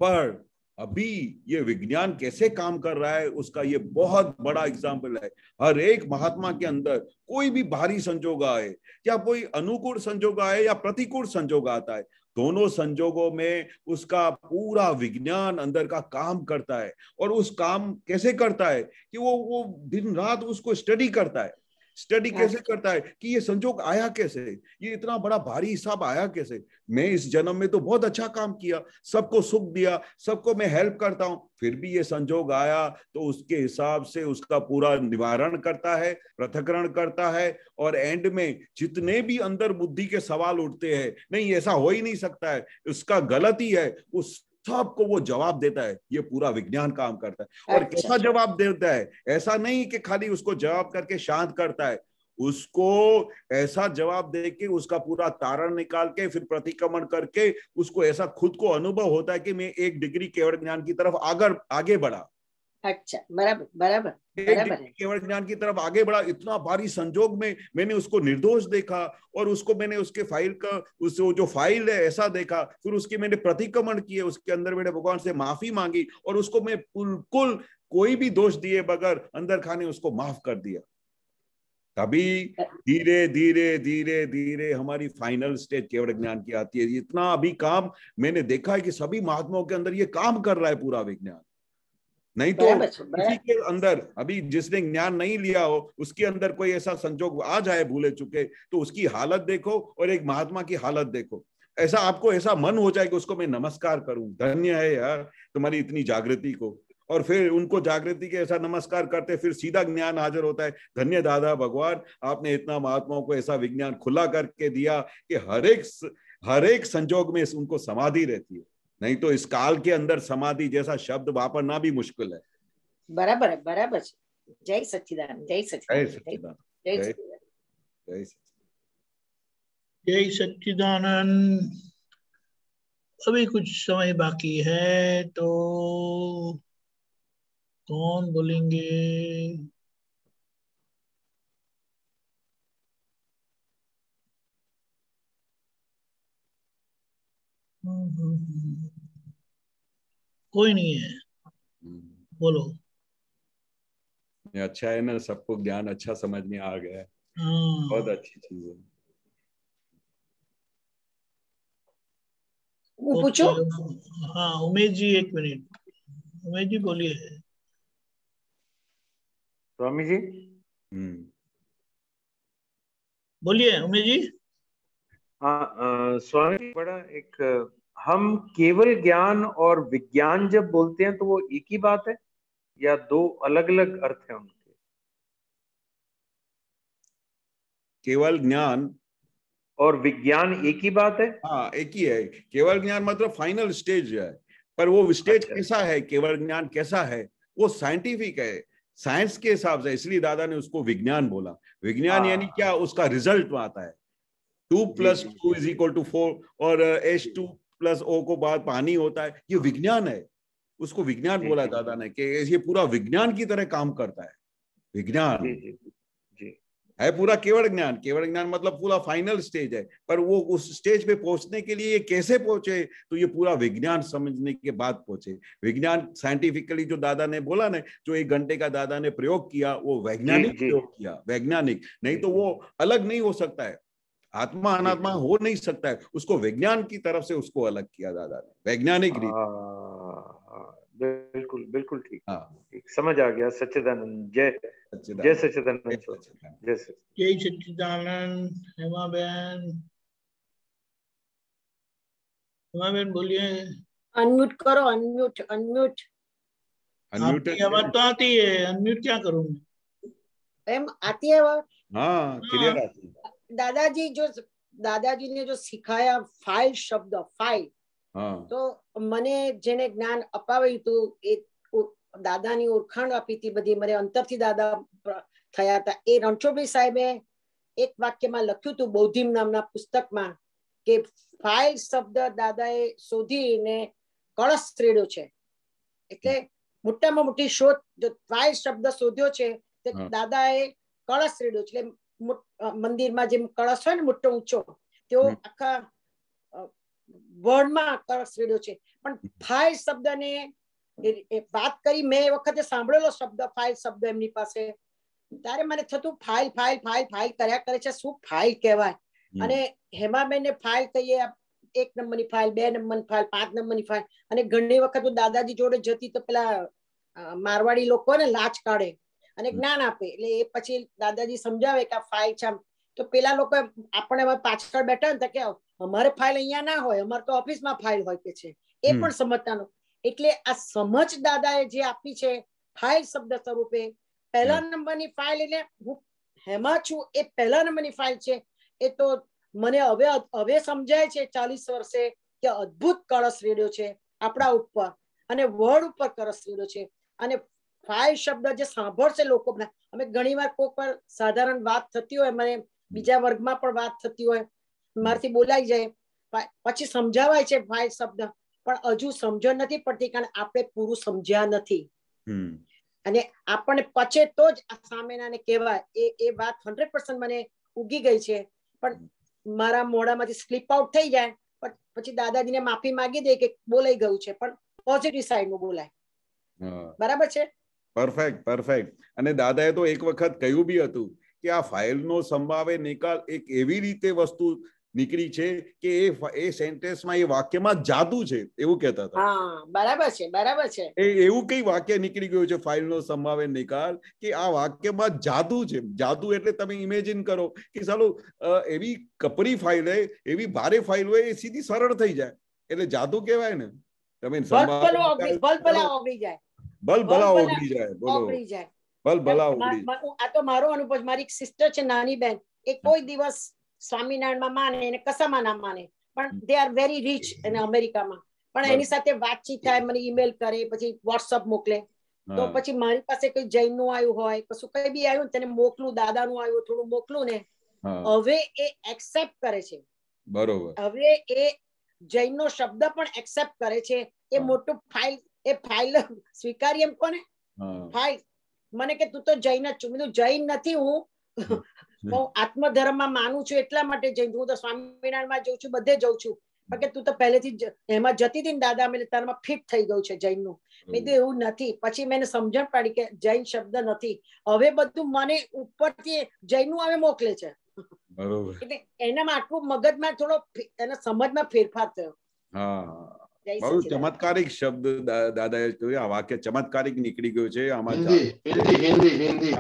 पर अभी ये विज्ञान कैसे काम कर रहा है, उसका ये बहुत बड़ा एग्ज़ाम्पल है। हर एक महात्मा के अंदर कोई भी भारी संजोग आए, या कोई अनुकूल संजोग आए, या प्रतिकूल संजोग आता है, दोनों संजोगों में उसका पूरा विज्ञान अंदर का काम करता है। और उस काम कैसे करता है कि वो वो दिन रात उसको स्टडी करता है। स्टडी कैसे करता है? कि ये संजोग आया कैसे? ये इतना बड़ा भारी हिसाब आया कैसे? मैं इस जन्म में तो बहुत अच्छा काम किया सबको सुख दिया सबको मैं हेल्प करता हूँ। फिर भी ये संजोग आया तो उसके हिसाब से उसका पूरा निवारण करता है पृथकरण करता है और एंड में जितने भी अंदर बुद्धि के सवाल उठते हैं नहीं ऐसा हो ही नहीं सकता है। उसका गलत ही है उस सबको वो जवाब देता है ये पूरा विज्ञान काम करता है। और अच्छा। कैसा जवाब देता है? ऐसा नहीं कि खाली उसको जवाब करके शांत करता है। उसको ऐसा जवाब दे के उसका पूरा तारण निकाल के फिर प्रतिक्रमण करके उसको ऐसा खुद को अनुभव होता है कि मैं एक डिग्री केवल ज्ञान की तरफ़ आगर आगे बढ़ा। अच्छा बराबर बराबर बराबर केवल ज्ञान की तरफ़ आगे बढ़ा इतना भारी संजोग में मैंने उसको निर्दोष देखा और उसको मैंने उसके फ़ाइल का उस जो फ़ाइल है ऐसा देखा फिर उसकी मैंने प्रतिक्रमण किए उसके अंदर मैंने भगवान से माफ़ी मांगी और उसको मैं बिल्कुल कोई भी दोष दिए बगैर अंदर खाने उसको माफ़ कर दिया। तभी धीरे धीरे धीरे धीरे हमारी फाइनल स्टेज केवल ज्ञान की आती है। इतना अभी काम मैंने देखा है कि सभी महात्माओं के अंदर ये काम कर रहा है पूरा विज्ञान। नहीं तो किसी के अंदर अभी जिसने ज्ञान नहीं लिया हो उसके अंदर कोई ऐसा संजोग आ जाए भूले चुके तो उसकी हालत देखो और एक महात्मा की हालत देखो। ऐसा आपको ऐसा मन हो जाए कि उसको मैं नमस्कार करूँ। धन्य है यार तुम्हारी इतनी जागृति को। और फिर उनको जागृति के ऐसा नमस्कार करते फिर सीधा ज्ञान हाजिर होता है। धन्य दादा भगवान आपने इतना महात्माओं को ऐसा विज्ञान खुला करके दिया कि हर एक हर एक संजोग में उनको समाधि रहती है। नहीं तो इस काल के अंदर समाधि जैसा शब्द वापरना भी मुश्किल है। बराबर है बराबर जय सच्चिदान जय सचिदान जय सचिदान जय सचिदानंद अभी कुछ समय बाकी है तो कौन बोलेंगे? हम्म हम्म हम्म। कोई नहीं है। बोलो। अच्छा है ना सबको ज्ञान अच्छा समझ में आ गया हाँ। बहुत अच्छी चीज़ है। पूछो। हाँ उमेश जी एक मिनट। उमेश जी बोलिए। स्वामी जी। हम्म। बोलिए उमेश जी। हाँ स्वामी बड़ा एक हम केवल ज्ञान और विज्ञान जब बोलते हैं तो वो एक ही बात है या दो अलग अलग अर्थ हैं उनके? केवल ज्ञान। और विज्ञान एक ही बात है? हाँ एक ही है। केवल ज्ञान मतलब फाइनल स्टेज है। पर वो स्टेज अच्छा। कैसा है केवल ज्ञान कैसा है वो साइंटिफिक है। साइंस के हिसाब से इसलिए दादा ने उसको विज्ञान बोला। विज्ञान हाँ। यानी क्या? उसका रिज़ल्ट आता है। Two plus two is equal to four और एच टू प्लस ओ को बाद पानी होता है ये विज्ञान है। उसको विज्ञान बोला दादा ने कि ये पूरा विज्ञान की तरह काम करता है। विज्ञान। जी जी जी है पूरा केवल ज्ञान। केवल ज्ञान मतलब पूरा फाइनल स्टेज है। पर वो उस स्टेज पे पहुँचने के लिए ये कैसे पहुँचे तो ये पूरा विज्ञान समझने के बाद पहुँचे। विज्ञान साइंटिफिकली जो दादा ने बोला ना जो एक घंटे का दादा ने प्रयोग किया वो वैज्ञानिक। प्रयोग किया। वैज्ञानिक। नहीं तो वो अलग नहीं हो सकता है। आत्मा अनात्मा हो नहीं सकता है। उसको विज्ञान की तरफ़ से उसको अलग किया दादा ने वैज्ञानिक रीति। हाँ, हाँ, बिल्कुल बिल्कुल हाँ। ठीक। समझ आ गया। सच्चिदानंद जय। जय सच्चिदानंद जय जय सच्चिदानंद। हेमा बहन। हेमा बहन बोलिए। अनम्यूट करो अनम्यूट अनम्यूट अनम्यूट आवाज़ तो आती है अनम्यूट क्या करूँ मैं? मैम आती है आवाज़? हाँ क्लियर आती है। દાદાજી જો દાદાજીને જો શીખાયા ફાઇલ શબ્દ ફાઇલ તો મને જેને જ્ઞાન અપાવ્યું હતું એ દાદાની ઓળખાણ આપી હતી બધી મને અંતરથી દાદા થયા હતા. એ રણછોડભાઈ સાહેબે એક વાક્યમાં લખ્યું હતું બૌદ્ધિમ નામના પુસ્તકમાં કે ફાઇલ શબ્દ દાદાએ શોધીને કળશ ત્રેડ્યો છે. એટલે મોટામાં મોટી શોધ જો ફાઇલ શબ્દ શોધ્યો છે તે દાદાએ કળશ રેડ્યો એટલે મંદિરમાં જે કળશ હોય ને મોટો ઊંચો તેઓ આખા વર્ડમાં કળશ રેડ્યો છે. પણ ફાય શબ્દને વાત કરી મેં એ વખતે સાંભળેલો શબ્દ ફાઇલ શબ્દ એમની પાસે. ત્યારે મને થતું ફાઇલ ફાઇલ ફાઇલ ફાઇલ કર્યા કરે છે. શું ફાઇલ કહેવાય? અને હેમાબેનને ફાઇલ કહીએ એક નંબરની ફાઇલ બે નંબરની ફાઇલ પાંચ નંબરની ફાઇલ. અને ઘણી વખત દાદાજી જોડે જતી તો પેલા મારવાડી લોકો ને લાચ કાઢે. અને જ્ઞાન આપે. એટલે એ પછી દાદાજી સમજાવે કે આ ફાઇલ છે તો પેલા લોકો આપણે પાછળ બેઠા ને કે અમારે ફાઇલ અહીંયા ના હોય અમારે તો ઓફિસમાં ફાઇલ હોય કે છે. એ પણ સમજતાનું. એટલે આ સમજ દાદાએ જે આપી છે ફાઇલ શબ્દ સ્વરૂપે પહેલા નંબરની ફાઇલ એટલે હું હેમાં છું એ પહેલા નંબરની ફાઇલ છે. એ તો મને હવે હવે સમજાય છે ચાલીસ વર્ષે કે અદ્ભુત કળશ રેડ્યો છે આપણા ઉપર. અને વર્ડ ઉપર કળશ રેડ્યો છે. અને ફાય શબ્દ જે સાંભળશે લોકો અમે ઘણીવાર કોઈક પર સાધારણ વાત થતી હોય મને બીજા વર્ગમાં પણ વાત થતી હોય મારથી બોલાઈ જાય પછી સમજાવાય છે ફાય શબ્દ પણ હજુ સમજણ નથી પડતી કારણ આપણે પૂરું સમજ્યા નથી. અને આપણને પછે તો જ સામેના કહેવાય. એ એ વાત હંડ્રેડ પર્સન્ટ મને ઉગી ગઈ છે. પણ મારા મોઢામાંથી સ્લીપ આઉટ થઈ જાય પણ પછી દાદાજીને માફી માંગી દે કે બોલાઈ ગયું છે પણ પોઝિટિવ સાઈડનું બોલાય. બરાબર છે? પરફેક્ટ પરફેક્ટ અને દાદાએ તો એક વખત કહ્યું બી હતું કે આ ફાઇલનો સંભાવે નિકાલ એક એવી રીતે વસ્તુ નીકળી છે કે એ એ સેન્ટેન્સમાં એ વાક્યમાં જાદુ છે એવું કહેતા હતા. બરાબર છે બરાબર છે. એ એવું કઈ વાક્ય નીકળી ગયું છે ફાઇલનો સંભાવે નિકાલ કે આ વાક્યમાં જાદુ છે? જાદુ એટલે તમે ઇમેજિન કરો કે ચાલો એવી કપરી ફાઇલ હોય એવી ભારે ફાઇલ હોય એ સીધી સરળ થઈ જાય. એટલે જાદુ કહેવાય ને. તમે જાય. ભલ ભલા ઓગળી જાય બોલો. ઓગળી જાય. ભલ ભલા ઓગળી આ તો મારો અનુભવ મારી એક સિસ્ટર છે નાની બેન. એ કોઈ દિવસ સ્વામિનારાયણમાં માને અને કસામાં ના માને. પણ દે આર વેરી રીચ અને અમેરિકામાં પણ એની સાથે વાતચીત થાય મને ઈમેલ કરે પછી વોટ્સઅપ મોકલે. તો પછી મારી પાસે કોઈ જૈનનું આવ્યું હોય કશું કઈ બી આવ્યું તેને મોકલું દાદા નું આવ્યું થોડું મોકલું ને. હવે એ એક્સેપ્ટ કરે છે. બરોબર. હવે એ જૈન નો શબ્દ પણ એક્સેપ્ટ કરે છે. એ મોટું ફાઇલ એ ફાઇલ સ્વીકારી એમ કોને? ફાઇલ. મને કે તું તો જૈન જ છું. મેં જૈન નથી હું. હું આત્મધર્મમાં માનું છું એટલા માટે જૈન હું તો સ્વામિનારાયણમાં જઉં છું બધે જઉં છું. કે તું તો પહેલેથી એમાં જતી હતી ને દાદા મેં તારમાં ફિટ થઈ ગયું છે જૈનનું મેં કીધું એવું નથી. પછી મેં સમજણ પાડી કે જૈન શબ્દ નથી. હવે બધું મને ઉપરથી જૈનનું હવે મોકલે છે. એટલે એનામાં આટલું મગજમાં થોડો એના સમજમાં ફેરફાર થયો. હા. બહુ ચમત્કારિક શબ્દ દાદાએ આ વાક્ય ચમત્કારિક નીકળી ગયું છે આમાં હિન્દી હિન્દી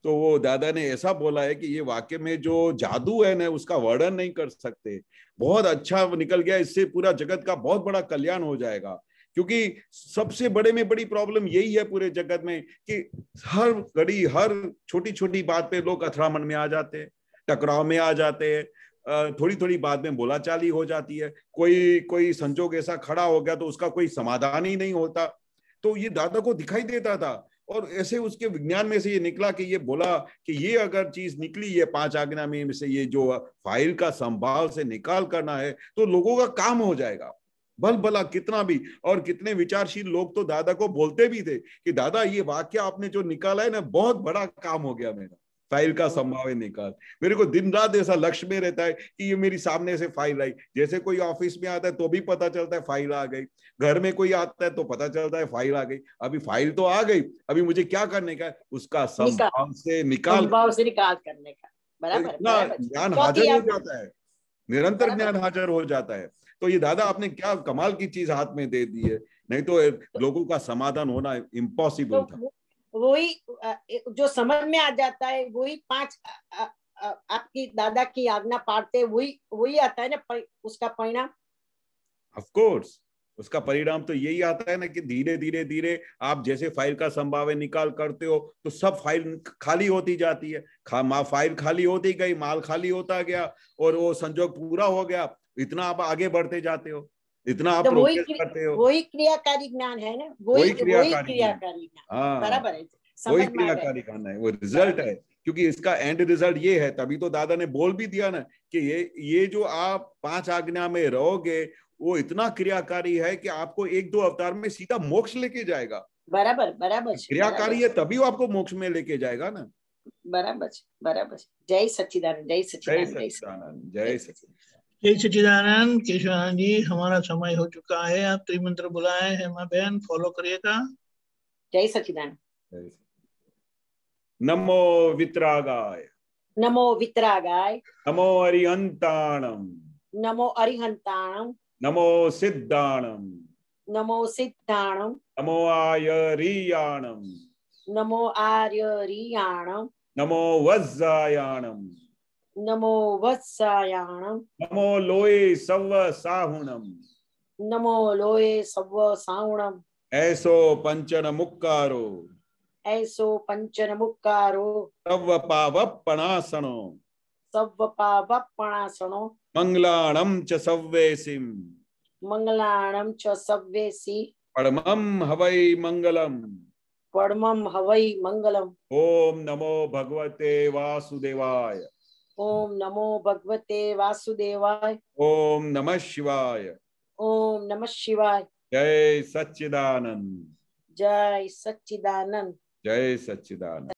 तो वो दादा ने ऐसा बोला है कि ये वाक्य में जो जादू है ना उसका वर्णन नहीं कर सकते बहुत अच्छा निकल गया इससे पूरा जगत का बहुत बड़ा कल्याण हो जाएगा क्योंकि सबसे बड़े में बड़ी प्रॉब्लम यही है पूरे जगत में कि हर घड़ी हर छोटी छोटी बात पे लोग अथड़ामन में आ जाते हैं टकराव में आ जाते हैं थोड़ी थोड़ी बात में बोलाचाली हो जाती है। कोई कोई संजोग ऐसा खड़ा हो गया तो उसका कोई समाधान ही नहीं होता। तो ये दादा को दिखाई देता था और ऐसे उसके विज्ञान में से ये निकला कि ये बोला कि ये अगर चीज़ निकली, ये पाँच आज्ञा में से ये जो फ़ाइल का संभाल से निकाल करना है तो लोगों का काम हो जाएगा। भल भला कितना भी और कितने विचारशील लोग तो दादा को बोलते भी थे कि दादा ये वाक्य आपने जो निकाला है ना, बहुत बड़ा काम हो गया मेरा। फ़ाइल का संभाव निकाल मेरे को दिन रात ऐसा लक्ष्य में रहता है कि ये मेरी सामने से फ़ाइल आई। जैसे कोई ऑफ़िस में आता है तो भी पता चलता है फ़ाइल आ गई। घर में कोई आता है तो पता चलता है फ़ाइल आ गई। अभी फ़ाइल तो आ गई अभी मुझे क्या करने का उसका संभाव से निकाल। संभाव से निकाल करने का। बराबर इतना ज्ञान हाजिर हो जाता है। निरंतर ज्ञान हाजिर हो जाता है। तो ये दादा आपने क्या कमाल की चीज़ हाथ में दे दी है। नहीं तो लोगों का समाधान होना इम्पॉसिबल था। तो वो- वही जो समझ में आ जाता है वही पाँच अ, अ, आपकी दादा की आज्ञा पाड़ते वही वही आता है ना परि- उसका परिणाम? ऑफ़ कोर्स उसका परिणाम तो यही आता है ना कि धीरे धीरे धीरे आप जैसे फ़ाइल का संभाव्य निकाल करते हो तो सब फ़ाइल खाली होती जाती है। खा, मा, फ़ाइल खाली होती गई माल खाली होता गया और वो संजोग पूरा हो गया इतना आप आगे बढ़ते जाते हो। इतना आप तो वही करते हो। वही क्रियाकारी ज्ञान है ना? वही क्रियाकारी ज्ञान। हाँ। बराबर है। वही क्रियाकारी ज्ञान है। वो रिज़ल्ट है। क्योंकि इसका एंड रिज़ल्ट ये है तभी तो दादा ने बोल भी दिया ना कि ये ये जो आप पाँच आज्ञा में रहोगे वो इतना क्रियाकारी है कि आपको एक दो अवतार में सीधा मोक्ष लेके जाएगा। बराबर बराबर क्रियाकारी है तभी वो आपको मोक्ष में लेके जाएगा ना। बराबर बराबर जय सचिदानंद जय सचिदानंद जय सचिदानंद जय सचिदानंद जय सच्चिदानंद केशवानंद जी हमारा समय हो चुका है। आप त्रिमंत्र बुलाए हैं माँ बहन फॉलो करिएगा। जय सच्चिदानंद। नमो वित्रागाय। नमो वितरागाय। नमो अरिहंताणम। नमो अरिहंताणम। नमो सिद्धाणम। नमो सिद्धाणम। नमो आयरियाणम। नमो आर्यरियाणम नमो वज्रायाणम। नमो वत्सायाणम। नमो लोये सव साहुणम। नमो लोये सव सावणम ऐसो पंचन मुक्कारो ऐसो पंचन मुक्कारो तव पावपणासनो सव पावपणासनो मंगलाणम च सव्वेसिम मंगलाणम च सव्वेसी। परमं हवै मंगलम। परमं हवै मंगलम। ओम नमो भगवते वासुदेवाय। ओम नमो भगवते वासुदेवाय। ओम नमः शिवाय। ओम नमः शिवाय। जय सच्चिदानंद। जय सच्चिदानंद। जय सच्चिदानंद।